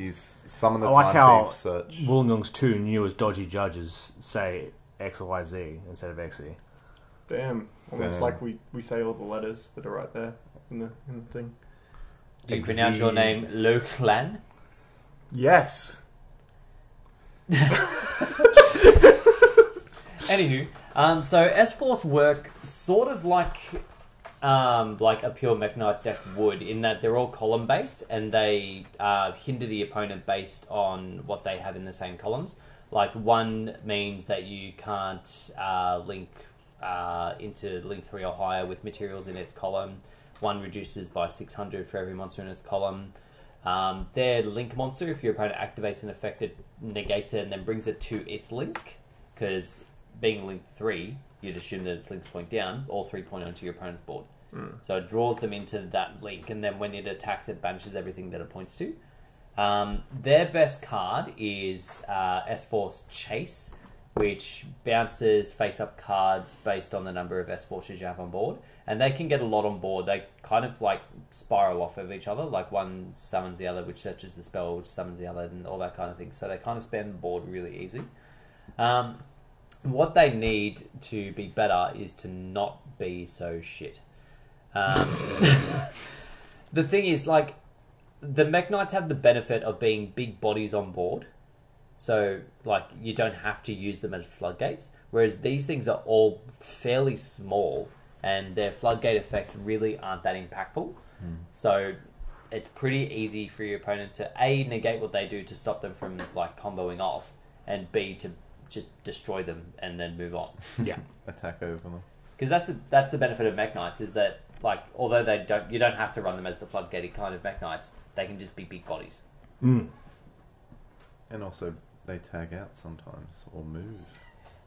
You s- summon the I like time how thief search. Wollongong's two newest dodgy judges say X Y Z instead of XE. Damn, almost Damn. like we, we say all the letters that are right there in the in the thing. Do you pronounce your name Loklan? Yes. Anywho, um, so S Force work sort of like um, like a pure Mekk-Knight's deck would, in that they're all column based and they uh, hinder the opponent based on what they have in the same columns. Like one means that you can't uh, link uh, into link three or higher with materials in its column. One reduces by six hundred for every monster in its column. Um, their link monster, if your opponent activates an effect, it negates it and then brings it to its link. Because being link three, you'd assume that its links point down, all three point onto your opponent's board. So it draws them into that link, and then when it attacks, it banishes everything that it points to. Um, their best card is uh, S Force Chase, which bounces face up cards based on the number of S Forces you have on board. And they can get a lot on board. They kind of like spiral off of each other. Like one summons the other, which searches the spell, which summons the other, and all that kind of thing. So they kind of span the board really easy. Um, what they need to be better is to not be so shit. Um, the thing is, like, the Mekk-Knights have the benefit of being big bodies on board. So, like, you don't have to use them as floodgates. Whereas these things are all fairly small, and their floodgate effects really aren't that impactful. So, it's pretty easy for your opponent to A, negate what they do to stop them from, like, comboing off, and B, to just destroy them and then move on. Yeah. Attack over them. Because that's the that's the benefit of Mekk-Knights is that like although they don't you don't have to run them as the floodgated kind of Mekk-Knights, they can just be big bodies. Mm. And also, they tag out sometimes or move.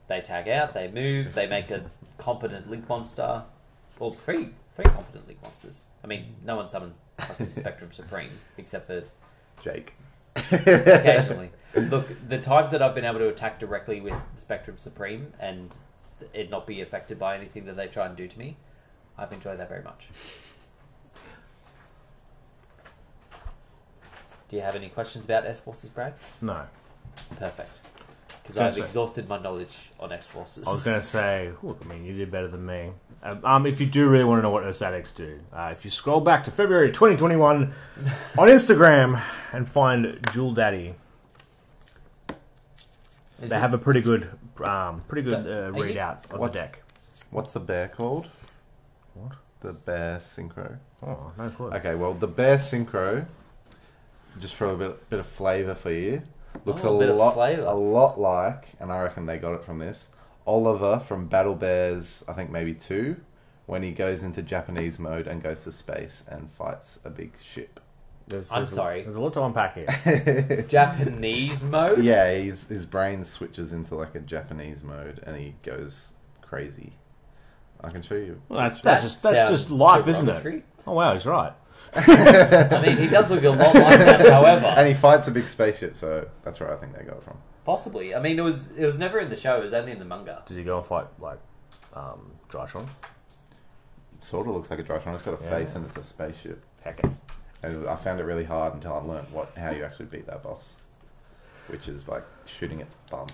They tag out, they move, they make a competent link monster. Well, three three competent link monsters. I mean, no one summons fucking Spectrum Supreme except for Jake. occasionally. Look, the times that I've been able to attack directly with Spectrum Supreme and it not be affected by anything that they try and do to me, I've enjoyed that very much. Do you have any questions about S Forces, Brad? No. Perfect. Because I've say- exhausted my knowledge on X Forces. I was going to say, look, I mean, you did better than me. Um, um, if you do really want to know what Osadics do, uh, if you scroll back to February 2021 on Instagram and find Jewel Daddy, Is they this- have a pretty good, um, pretty good So, uh, are you- readout of What? the deck. What's the bear called? What? The bear synchro. Oh, no clue. Okay, well, the bear synchro, just for a bit, bit of flavour for you, looks Oh, a a bit of lot, flavour. a lot like, and I reckon they got it from this. Oliver from Battle Bears, I think maybe two, when he goes into Japanese mode and goes to space and fights a big ship. There's, I'm there's a- sorry. there's a lot to unpack here. Japanese mode? Yeah, he's, his brain switches into like a Japanese mode and he goes crazy. I can show you. Well, that, That that's just that's just life, isn't it? Oh wow, he's right. I mean, he does look a lot like that, However, and he fights a big spaceship, so that's where I think they got it from. Possibly. I mean, it was it was never in the show, it was only in the manga. Does he go and fight like um, Drytron? Sort of looks like a Drytron. It's got a Yeah. face and it's a spaceship. Heck yes. And I found it really hard until I learned what how you actually beat that boss, which is like shooting its bum.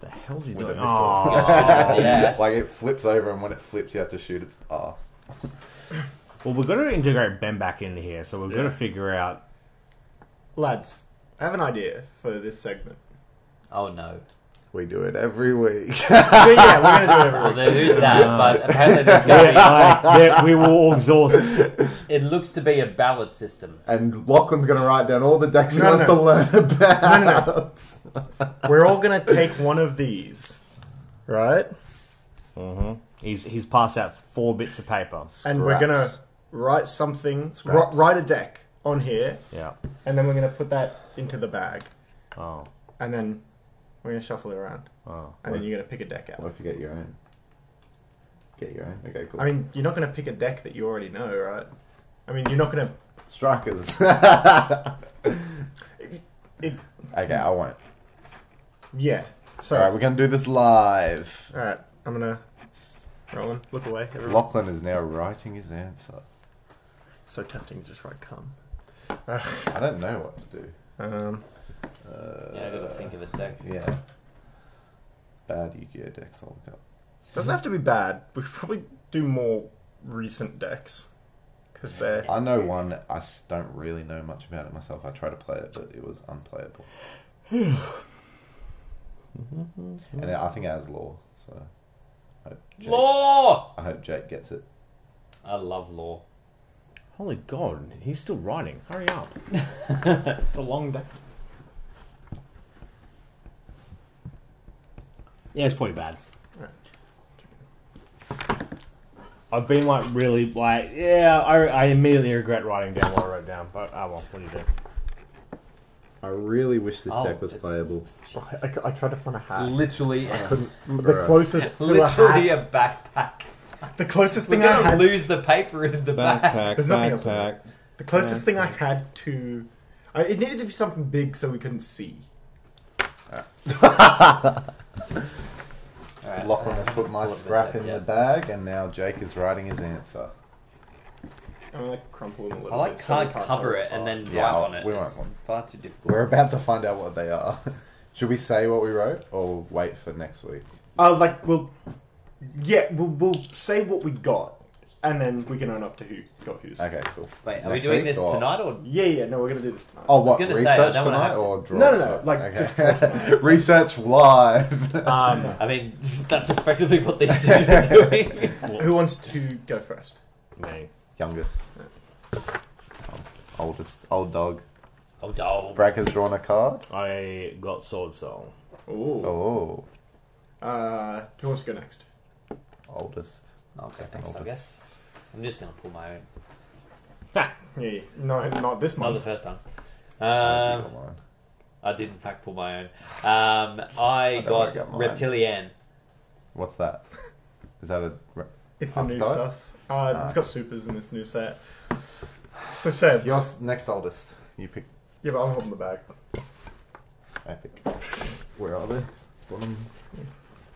The hell's he With doing? a missile. Oh, Yes. Like it flips over, and when it flips, you have to shoot its ass. Well, we've got to integrate Ben back into here, so we've got to figure out. Lads, I have an idea for this segment. Oh no. We do it every week. But yeah, we're gonna do it Well, every there, who's that? But apparently there's Yeah, going to like, yeah, we will exhaust. be. It looks to be a ballot system. and Lachlan's going to write down all the decks he No, wants no. to learn about. No, no, We're all gonna take one of these, right? hmm He's he's passed out four bits of paper. And we're gonna Scraps. Write something, ri- write a deck on here, Yeah. and then we're gonna put that into the bag, Oh. and then we're gonna shuffle it around, Oh. and then you're gonna pick a deck out. What if you get your own? Get your own. Okay, cool. I mean, you're not gonna pick a deck that you already know, right? I mean, you're not gonna. strikers. It, okay, I won't. yeah. So, All right, we're going to do this live. all right, I'm gonna. Roland, look away. Everyone. Lachlan is now writing his answer. So tempting to just write come. I don't know what to do. Um, Uh, Yeah, I gotta think of a deck. Yeah. Bad Yu-Gi-Oh decks. I'll look up. doesn't have to be bad. We should probably do more recent decks because they're. I know one. I s- don't really know much about it myself. I tried to play it, but it was unplayable. and I think it has law. So I hope Jake, Law! I hope Jake gets it. I love law. Holy God, he's still writing. Hurry up. It's a long deck. Yeah, it's probably bad. I've been like really like yeah. I, I immediately regret writing down what I wrote down, but oh well. What do you do? I really wish this Oh, deck was it's- playable. I, I, I tried to find a hat. Literally, I couldn't. The Bruh. closest to a literally hat. a backpack. The closest We're thing I gonna had. lose the paper in the back. There's nothing else in The closest thing I had to. I, it needed to be something big so we couldn't see. Alright. Lachlan has put my Pull up the scrap deck, in yeah. the bag, and now Jake is writing his answer. I'm gonna like crumple them a little I like bit. so we can't can't cover pull it and apart. then Yeah, I'll- on it. we won't It's want- far too difficult. We're about to find out what they are. Should we say what we wrote, or wait for next week? Uh, like we'll. Yeah, we'll, we'll say what we got, and then we can own up to who got whose. Okay, cool. Wait, are we Next doing week, this or- tonight or? Yeah, yeah. No, we're gonna do this tonight. Oh, what gonna say, research I don't wanna tonight have to- or draw? No, no, no, tonight? like, okay. research live. Um, I mean, that's effectively what these two are doing. who wants to go first? Me. Youngest, oldest, old dog. oh, dog. Bragg has drawn a card. I got sword soul. Oh. Oh, Uh, who wants to go next? Oldest. Okay, thanks, I Oldest. guess. I'm just gonna pull my own. Yeah, no, not this Not the month. first time. Um, come on. I did in fact pull my own. Um, I, don't wanna got mine. Reptilian. What's that? Is that a? re- It's the new Update? stuff. Uh, Ah. It's got supers in this new set. So Seb, You're s- next oldest. You pick yeah, but I'm holding the bag. epic. Where are they? Bottom.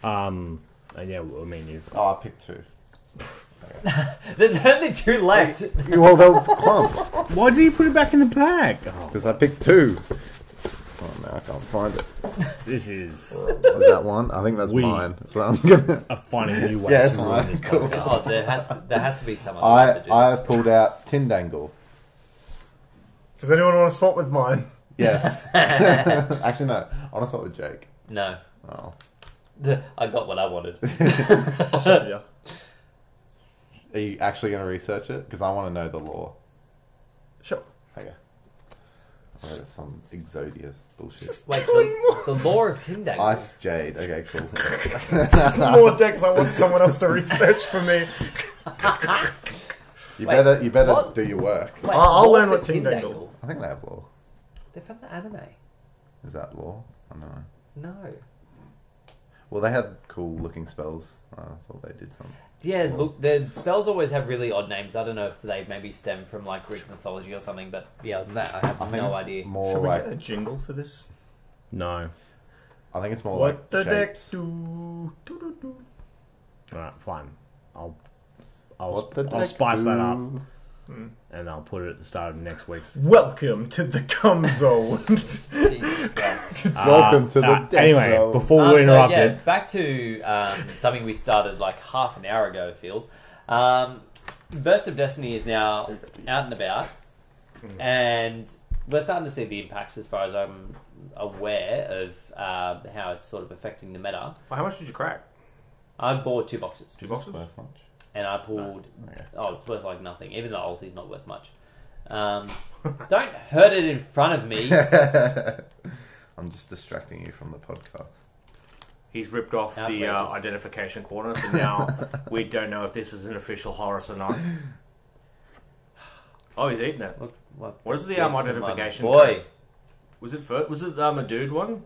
Um, Uh, and yeah, I mean you've. Oh, I picked two. There's only two left. well, they'll clump Why did you put it back in the bag? Oh, because I picked two. Oh no, I can't find it. this is Was that one? I think that's We- mine. So I'm gonna. a finding new way Yeah, to ruin mine. this Cool. podcast. oh, there has to, there has to be someone. I allowed to do I have pulled out Tindangle. Does anyone want to swap with mine? Yes. Actually, no. I want to start with Jake. No, Oh. I got what I wanted. I'll swap with you. Are you actually going to research it? Because I want to know the law. Sure. Okay. I read some Exodius bullshit. Wait, the, the law of Tindangle. Ice Jade. Okay, cool. Just more decks. I want someone else to research for me. You Wait, better you better what? do your work. Wait, I'll- I'll law learn for what Tindangle. I think they have law. They're from the anime. Is that law? I don't know. No. Well, they had cool looking spells. I thought they did some. Yeah, look, the spells always have really odd names. I don't know if they maybe stem from like Greek mythology or something, but yeah, that I have I no idea. more Should we like get a jingle for this? No. I think it's more what like the deck shapes. do? do, do, do. Alright, fine. I'll I'll, What the I'll deck spice that up do? And I'll put it at the start of next week's. Welcome to the cum zone. Jesus Christ. Welcome to the uh, deck Anyway, zone. before Um, we're so, interrupted, yeah, back to um, something we started like half an hour ago. It feels. Um, Burst of Destiny is now out and about, and we're starting to see the impacts, as far as I'm aware, of uh, how it's sort of affecting the meta, Well, how much did you crack? I bought two boxes Two boxes. Worth much? And I pulled. Okay. Oh, it's worth like nothing. Even the ulti's not worth much. Um, don't hurt it in front of me. I'm just distracting you from the podcast. He's ripped off the uh, identification corner, so now we don't know if this is an official Horus or not. Oh, he's eating it. What, what, What is the um, what's my identification? Boy, code? Was it first, was it um, a dude one?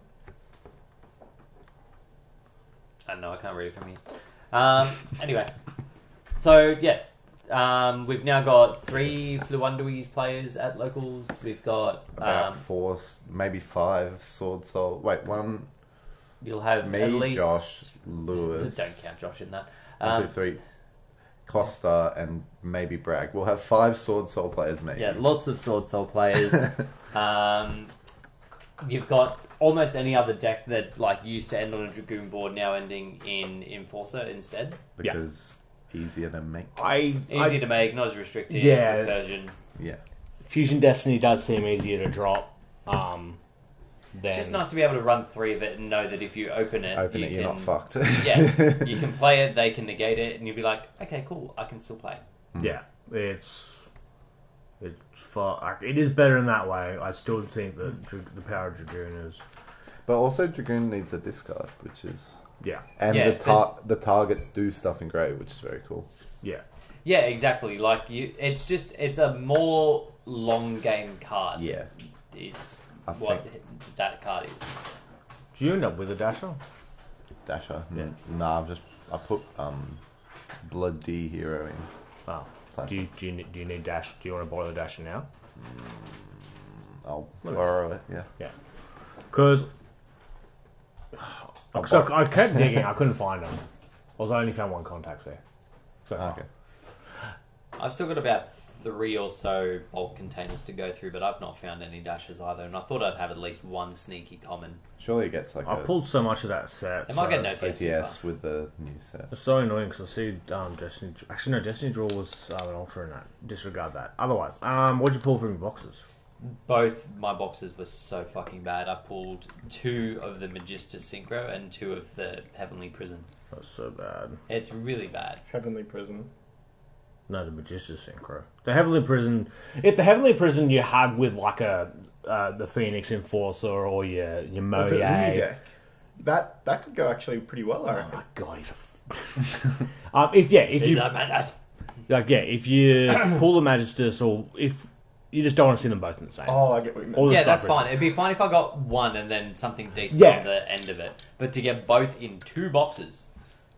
I don't know. I can't read it from here. Um, anyway, so yeah, um, we've now got three Floowandereeze players at locals. We've got About um, four, maybe five sword soul. Wait, one you'll have me, at least Josh, Lewis. Don't count Josh in that. Two, Um, three. Costa and maybe Bragg. We'll have five sword soul players, maybe. yeah, lots of Sword Soul players. um, you've got almost any other deck that like used to end on a Dragoon board now ending in Enforcer instead. Yeah. because easier to make. I, Easy to make, not as restrictive. Yeah. recursion. Yeah. Fusion Destiny does seem easier to drop. Um, than It's just nice to be able to run three of it and know that if you open it, Open you it, you're not fucked. yeah, you can play it. They can negate it, and you'll be like, okay, cool, I can still play. Yeah, it's it's far. It is better in that way. I still think that the power of Dragoon is But also Dragoon needs a discard, which is yeah, and Yeah, the tar- the targets do stuff in grey, which is very cool. yeah. Yeah, exactly. Like you, it's just it's a more long game card. Yeah. is I what think that card is. Do you end up with a dasher? Dasher. Yeah. N- Nah, I've just I put um Blood D hero in. Oh, do you, do you ne- do you need dash? Do you want to borrow the dasher now? I'll borrow it. Yeah. Yeah. Because I'll so I kept digging, I couldn't find them. I was I only found one contact there. So far. Okay. I've still got about three or so bulk containers to go through, but I've not found any dashes either. And I thought I'd have at least one sneaky common. Surely it gets like I a pulled so much of that set. It might so get no TS. OTS with the new set. It's so annoying because I see um, Destiny. Actually, no, Destiny Draw was uh, an ultra in that. Disregard that. Otherwise, um, what'd you pull from your boxes? Both my boxes were so fucking bad. I pulled two of the Magistus Synchro and two of the Heavenly Prison. That's so bad. It's really bad. Heavenly Prison. No, the Magistus Synchro. The Heavenly Prison. If the Heavenly Prison you have with like a uh, the Phoenix Enforcer or your your Or Moye. deck. That that could go actually pretty well, I Oh reckon. my god, he's a. F- um, if yeah, if Is you that madness? like yeah, if you pull the Magistus or if you just don't want to see them both in the same. Oh, I get what you meant. Or the Yeah, that's Prison. fine. It'd be fine if I got one and then something decent Yeah. on the end of it. But to get both in two boxes,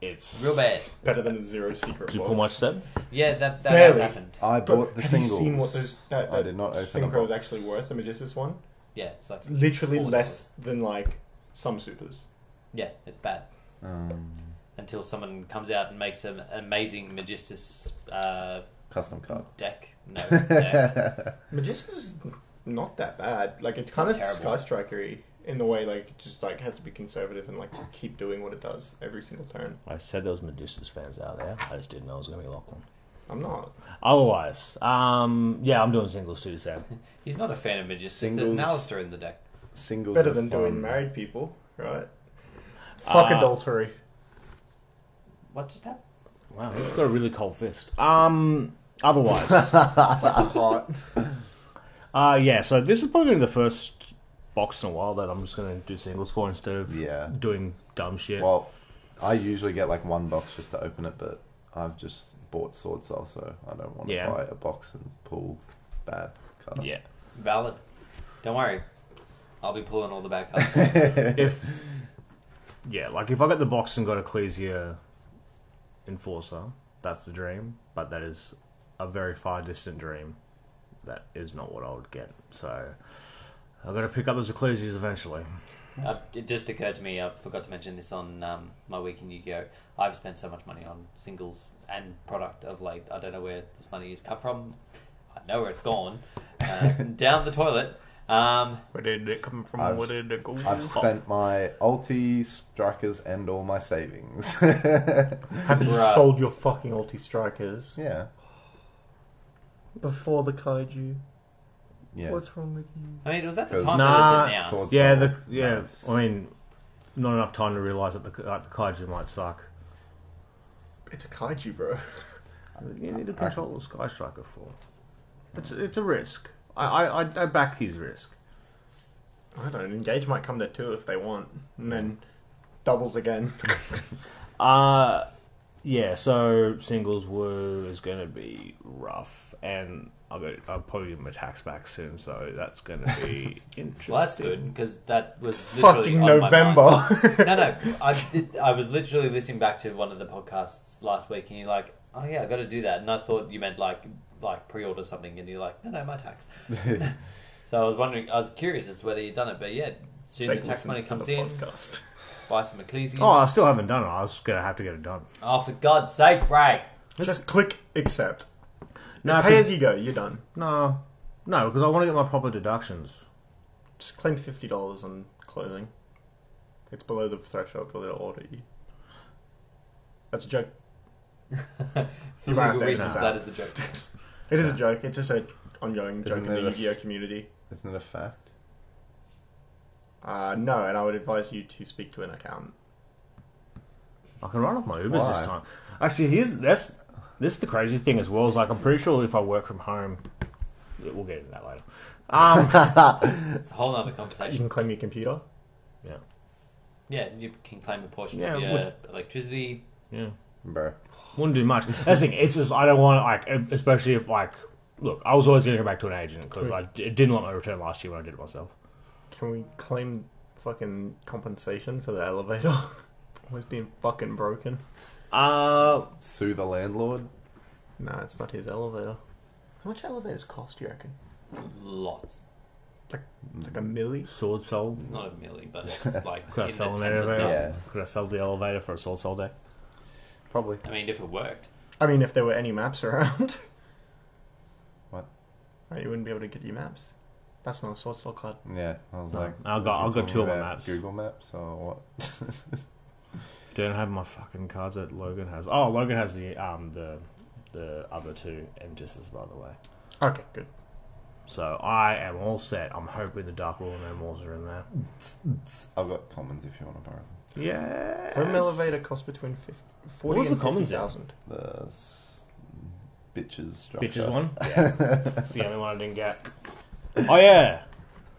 It's real bad. Better than a zero secret Did you box. pull much Seb? Yeah, that, that Barely. has happened. I But bought the have singles. you seen what those that, I that did not open a synchro is box. actually worth? The Magistus one, Yeah, it's like literally All less than like some supers. yeah, it's bad. Um, Until someone comes out and makes an amazing Magistus uh, custom card. deck. No, deck. Magistus is not that bad. Like it's, It's kind of. Sky Strikery in the way like it just like has to be conservative and like keep doing what it does every single turn. I said there was Magistus fans out there. I just didn't know it was going to be Lachlan. I'm not. Otherwise, um, yeah, I'm doing singles too, Seb. He's not a fan of Magistus. Singles. There's an Aleister in the deck. Singles Better are than doing married people, right? Fuck Uh, adultery. What just happened? Wow, he's got a really cold fist. Um, otherwise, Hot. uh, yeah. So this is probably the first box in a while that I'm just going to do singles for instead of Yeah. doing dumb shit. Well, I usually get like one box just to open it, but I've just bought Sword Soul, so I don't want to Yeah. buy a box and pull bad cards. yeah. Valid. Don't worry. I'll be pulling all the back cards. if yeah, like if I got the box and got Ecclesia Enforcer, that's the dream. But that is a very far distant dream. That is not what I would get. So I've got to pick up those Ecclesias eventually. Uh, it just occurred to me, I forgot to mention this on um, my week in Yu-Gi-Oh! I've spent so much money on singles and product of late. I don't know where this money has come from. I know where it's gone. Uh, down the toilet. Um, Where did it come from? I've- Where did it go? I've spent my ulti strikers and all my savings. Have you Bruh. sold your fucking ulti strikers yeah, before the kaiju? yeah. What's wrong with you? I mean, it was at the time Nah, that it was announced. Yeah, the yeah. nice. I mean, not enough time to realise that the, like, the kaiju might suck. It's a kaiju, bro. You need to control the Sky Striker for. It's it's a risk. I I, I, I back his risk. I don't. Engage might come there too if they want, and then doubles again. Uh yeah. So singles were is going to be rough, and I'll go. I'll probably get my tax back soon, so that's going to be interesting. Well, that's good because that was literally Fucking on my mind. November. no, no. I did. I was literally listening back to one of the podcasts last week, and you're like, "Oh yeah, I got to do that." And I thought you meant like like pre-order something, and you're like, "No, no, my tax." so I was wondering. I was curious as to whether you'd done it, but yeah, soon Jake the tax listens money to comes the in. podcast. Buy some Ecclesias. Oh, I still haven't done it. I was going to have to get it done. Oh, for God's sake, Ray! Just click accept. No, Pay 'cause- as you go. You're done. no, no, because I want to get my proper deductions. Just claim fifty dollars on clothing. It's below the threshold where they'll order you. That's a joke. For You might have legal to reasons, edit that that is a joke. It is a joke. It's just an ongoing joke Isn't in the it a- Yu-Gi-Oh community. Isn't it a fact? Uh, no, and I would advise you to speak to an accountant. I can run off my Ubers Why? this time. Actually, here's that's this is the crazy thing as well. Is like I'm pretty sure if I work from home, we'll get into that later. Um, It's a whole other conversation. You can claim your computer. yeah, Yeah, you can claim a portion Yeah, of your would- electricity. yeah. Bro. Wouldn't do much. That's the thing. It's just I don't want like, especially if like, look, I was always going to go back to an agent because I d- didn't want my return last year when I did it myself. Can we claim fucking compensation for the elevator? Always being fucking broken. Uh, Sue the landlord. Nah, it's not his elevator. How much elevators cost, you reckon? Lots. Like like a milli? sword sold. It's not a milli, but it's like Could I in the sell an tens of elevator? thousands. Could I sell the elevator for a sword sold day? Probably. I mean, if it worked. I mean, if there were any maps around. What? Right, you wouldn't be able to get your maps. That's not a sword soul card. Yeah, I was No, like, I'll go- is he I've got talking two of my about maps. Google Maps or what? Don't have my fucking cards that Logan has. Oh, Logan has the um the the other two MGSs by the way. Okay, good. So I am all set. I'm hoping the Dark Ruler no mores are in there. I've got commons if you want to borrow them. Yeah. Home elevator costs between 50, 40 was and the commons 50,000. The s- bitches structure. Bitches one. Yeah. That's the only one I didn't get. Oh yeah.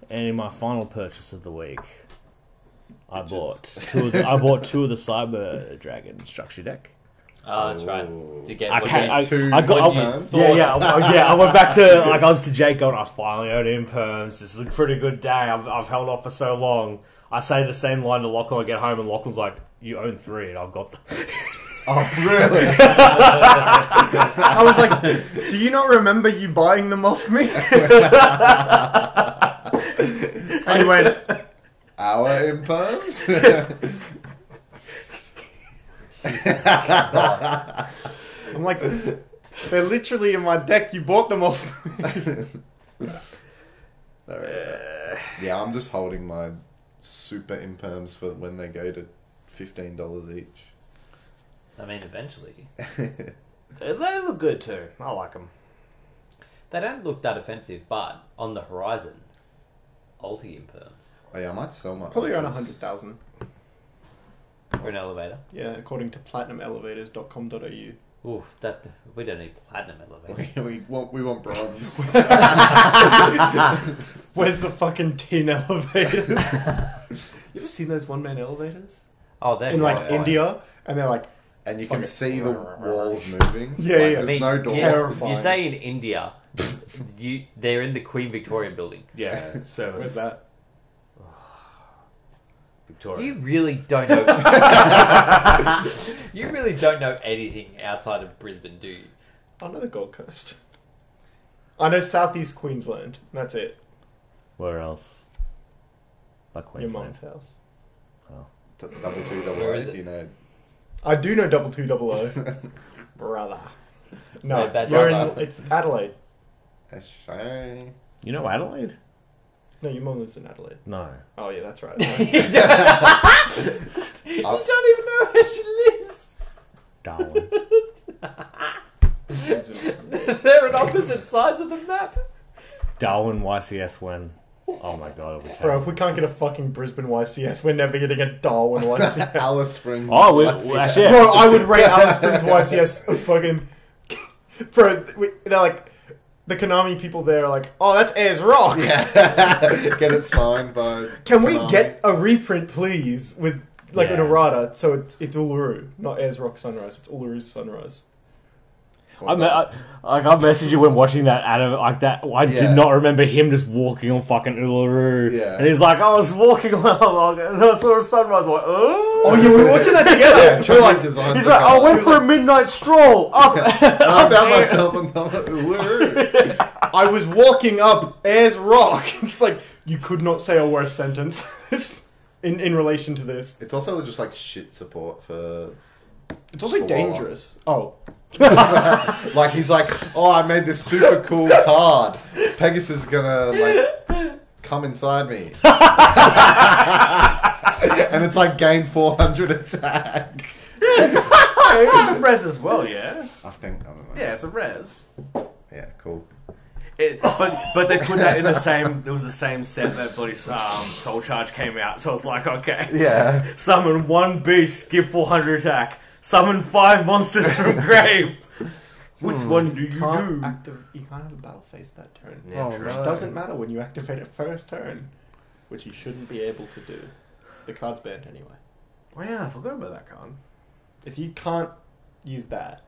And in my final purchase of the week, I bought two. Of the, I bought two of the Cyber Dragon structure deck. Oh, that's right. To get I what can't. you- I, two I got. I, thought. yeah, yeah, I, yeah. I went back to like I was to Jake going. I finally own imperms. This is a pretty good day. I've, I've held off for so long. I say the same line to Lachlan. I get home and Lachlan's like, "You own three, and I've got." Them. Oh, really? I was like, do you not remember you buying them off me? and he went, Our imperms? I'm like, they're literally in my deck. You bought them off me. Alright. yeah, I'm just holding my super imperms for when they go to fifteen dollars each. I mean, eventually. They look good too. I like them. They don't look that offensive, but on the horizon, ulti imperms Oh yeah, I might sell my Probably around ultras. 100,000. for an elevator. Yeah, according to platinumelevators.com.au. Oof, that we don't need platinum elevators. We, we want we want bronze. Where's the fucking tin elevator? you ever seen those one man elevators? Oh, they're In like Terrifying. India? And they're like, and you can see the walls moving. Yeah, like, yeah. There's I mean, no door. yeah, Terrifying. You say in India, you they're in the Queen Victoria building. Yeah, service. where's that? Victoria. You really don't know. you really don't know anything outside of Brisbane, do you? I know the Gold Coast. I know southeast Queensland. That's it. Where else? Like Your Queensland. mum's house. T- Double two, double Where is eight, it? You know, I do know double two double O. Brother. No, Wait, bad you're in, brother. it's Adelaide. that's shy. You know Adelaide? No, your mum lives in Adelaide. No. Oh yeah, that's right. you don't even know where she lives. Darwin. They're on opposite sides of the map. Darwin YCS when. Oh my god, it'll be Bro, if we can't get a fucking Brisbane YCS, we're never getting a Darwin YCS. Alice Springs. Oh, we, That's well, it. actually, yeah. Bro, I would rate Alice Springs YCS a fucking. Bro, we, they're like. The Konami people there are like, oh, that's Ayers Rock. Yeah. Get it signed by. Can we get a reprint, please, with like an Yeah. errata? So it's, it's Uluru, not Ayers Rock Sunrise. It's Uluru's Sunrise. I, What's me- that? I, like I messaged you when watching that Adam like that. I Yeah. did not remember him just walking on fucking Uluru. Yeah. and he's like, I was walking along and I saw a sunrise. I'm like, oh, Oh, yeah, we were watching that together. Yeah, We're like, designed He's the like, I car. went for a midnight stroll up. I found there." myself on Uluru. I was walking up Ayers Rock. It's like, you could not say a worse sentence in, in relation to this. It's also just like shit support for. It's also dangerous. Oh. Like he's like, oh, I made this super cool card. Pegasus is gonna like come inside me, and it's like gain four hundred attack. it's a res as well, yeah. I think I don't know. Yeah, it's a res. Yeah, cool. It, but but they put that in the same. It was the same set that bloody um, Soul Charge came out. So it's like okay, Yeah. summon one beast, give four hundred attack. Summon five monsters from grave. Which hmm. one do you Can't do? active, you can't have a battle phase that turn. Yeah, Oh, true. no. It doesn't matter when you activate it first turn, which you shouldn't be able to do. The card's banned anyway. Oh yeah, I forgot about that card. If you can't use that,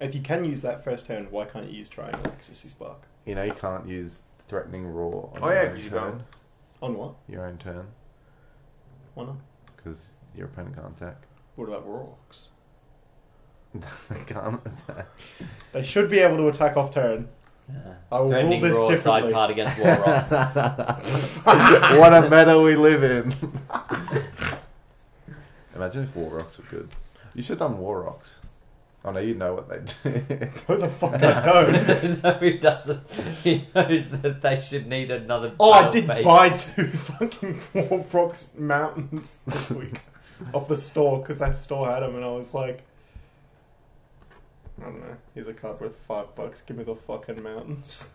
if you can use that first turn, why can't you use Triangle Ecstasy Spark? You know you can't use threatening roar. On Oh, your yeah, own 'cause you turn, can't. On what? Your own turn, Why not? because your opponent can't attack. What about Rorks? they can't attack. They should be able to attack off turn. Yeah. I will Threatening rule this raw differently. side card against Warrocks. what a meta we live in. Imagine if Warrocks were good. You should have done Warrocks. Oh no, you know what they do. What the fuck I don't. no, he doesn't. He knows that they should need another. Oh, I battle did phase. buy two fucking Warrocks mountains this week off the store because that store had them, and I was like, I don't know. Here's a card worth five bucks. Give me the fucking mountains.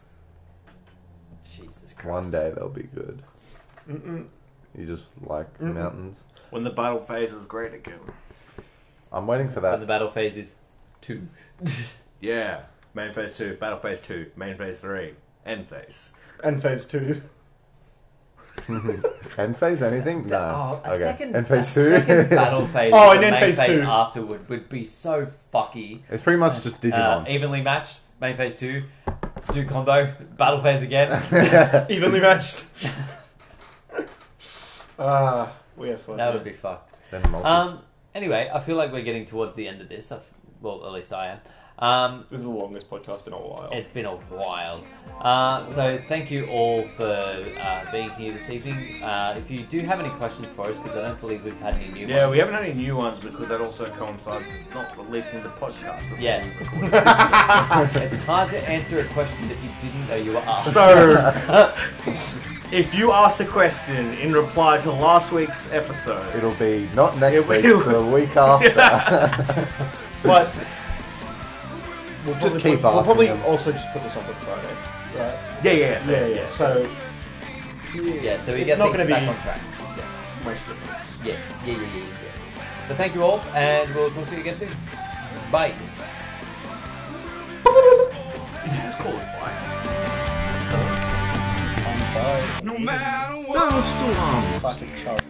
Jesus Christ. One day they'll be good. Mm-mm. You just like Mm-mm. mountains. When the battle phase is great again. I'm waiting for But the that. battle phase is two. Yeah. Main phase two, battle phase two, main phase three, end phase. And phase two. End phase anything? No. Oh, a okay. second, End phase a two. second battle phase. Oh, and the then phase phase two. afterward would be so fucky. it's pretty much just Uh, evenly matched. Main phase two. Do combo. Battle phase again. Evenly matched. Ah, we have fun. that would be fucked. Then multi- Um. Anyway, I feel like we're getting towards the end of this. I've, well, at least I am. Um, This is the longest podcast in a while. It's been a while. Uh, so thank you all for uh, being here this evening. Uh, if you do have any questions for us, because I don't believe we've had any new Yeah, ones. we haven't had any new ones because that also coincides with not releasing the podcast. before Yes. we record this. It's hard to answer a question that you didn't know you were asked. So, if you ask a question in reply to last week's episode, It'll be not next week, but the week after. but we'll Just probably keep put, We'll asking probably them. also just put this up on Friday. Right? yeah, yeah, so, yeah, yeah. So yeah, so we it's get not things going to back be on track. most of it. Yeah, yeah, yeah, yeah, yeah. But thank you all, and we'll talk to you again soon. Bye. Did you just call us by? I'm sorry. No matter what. Classic Charlie.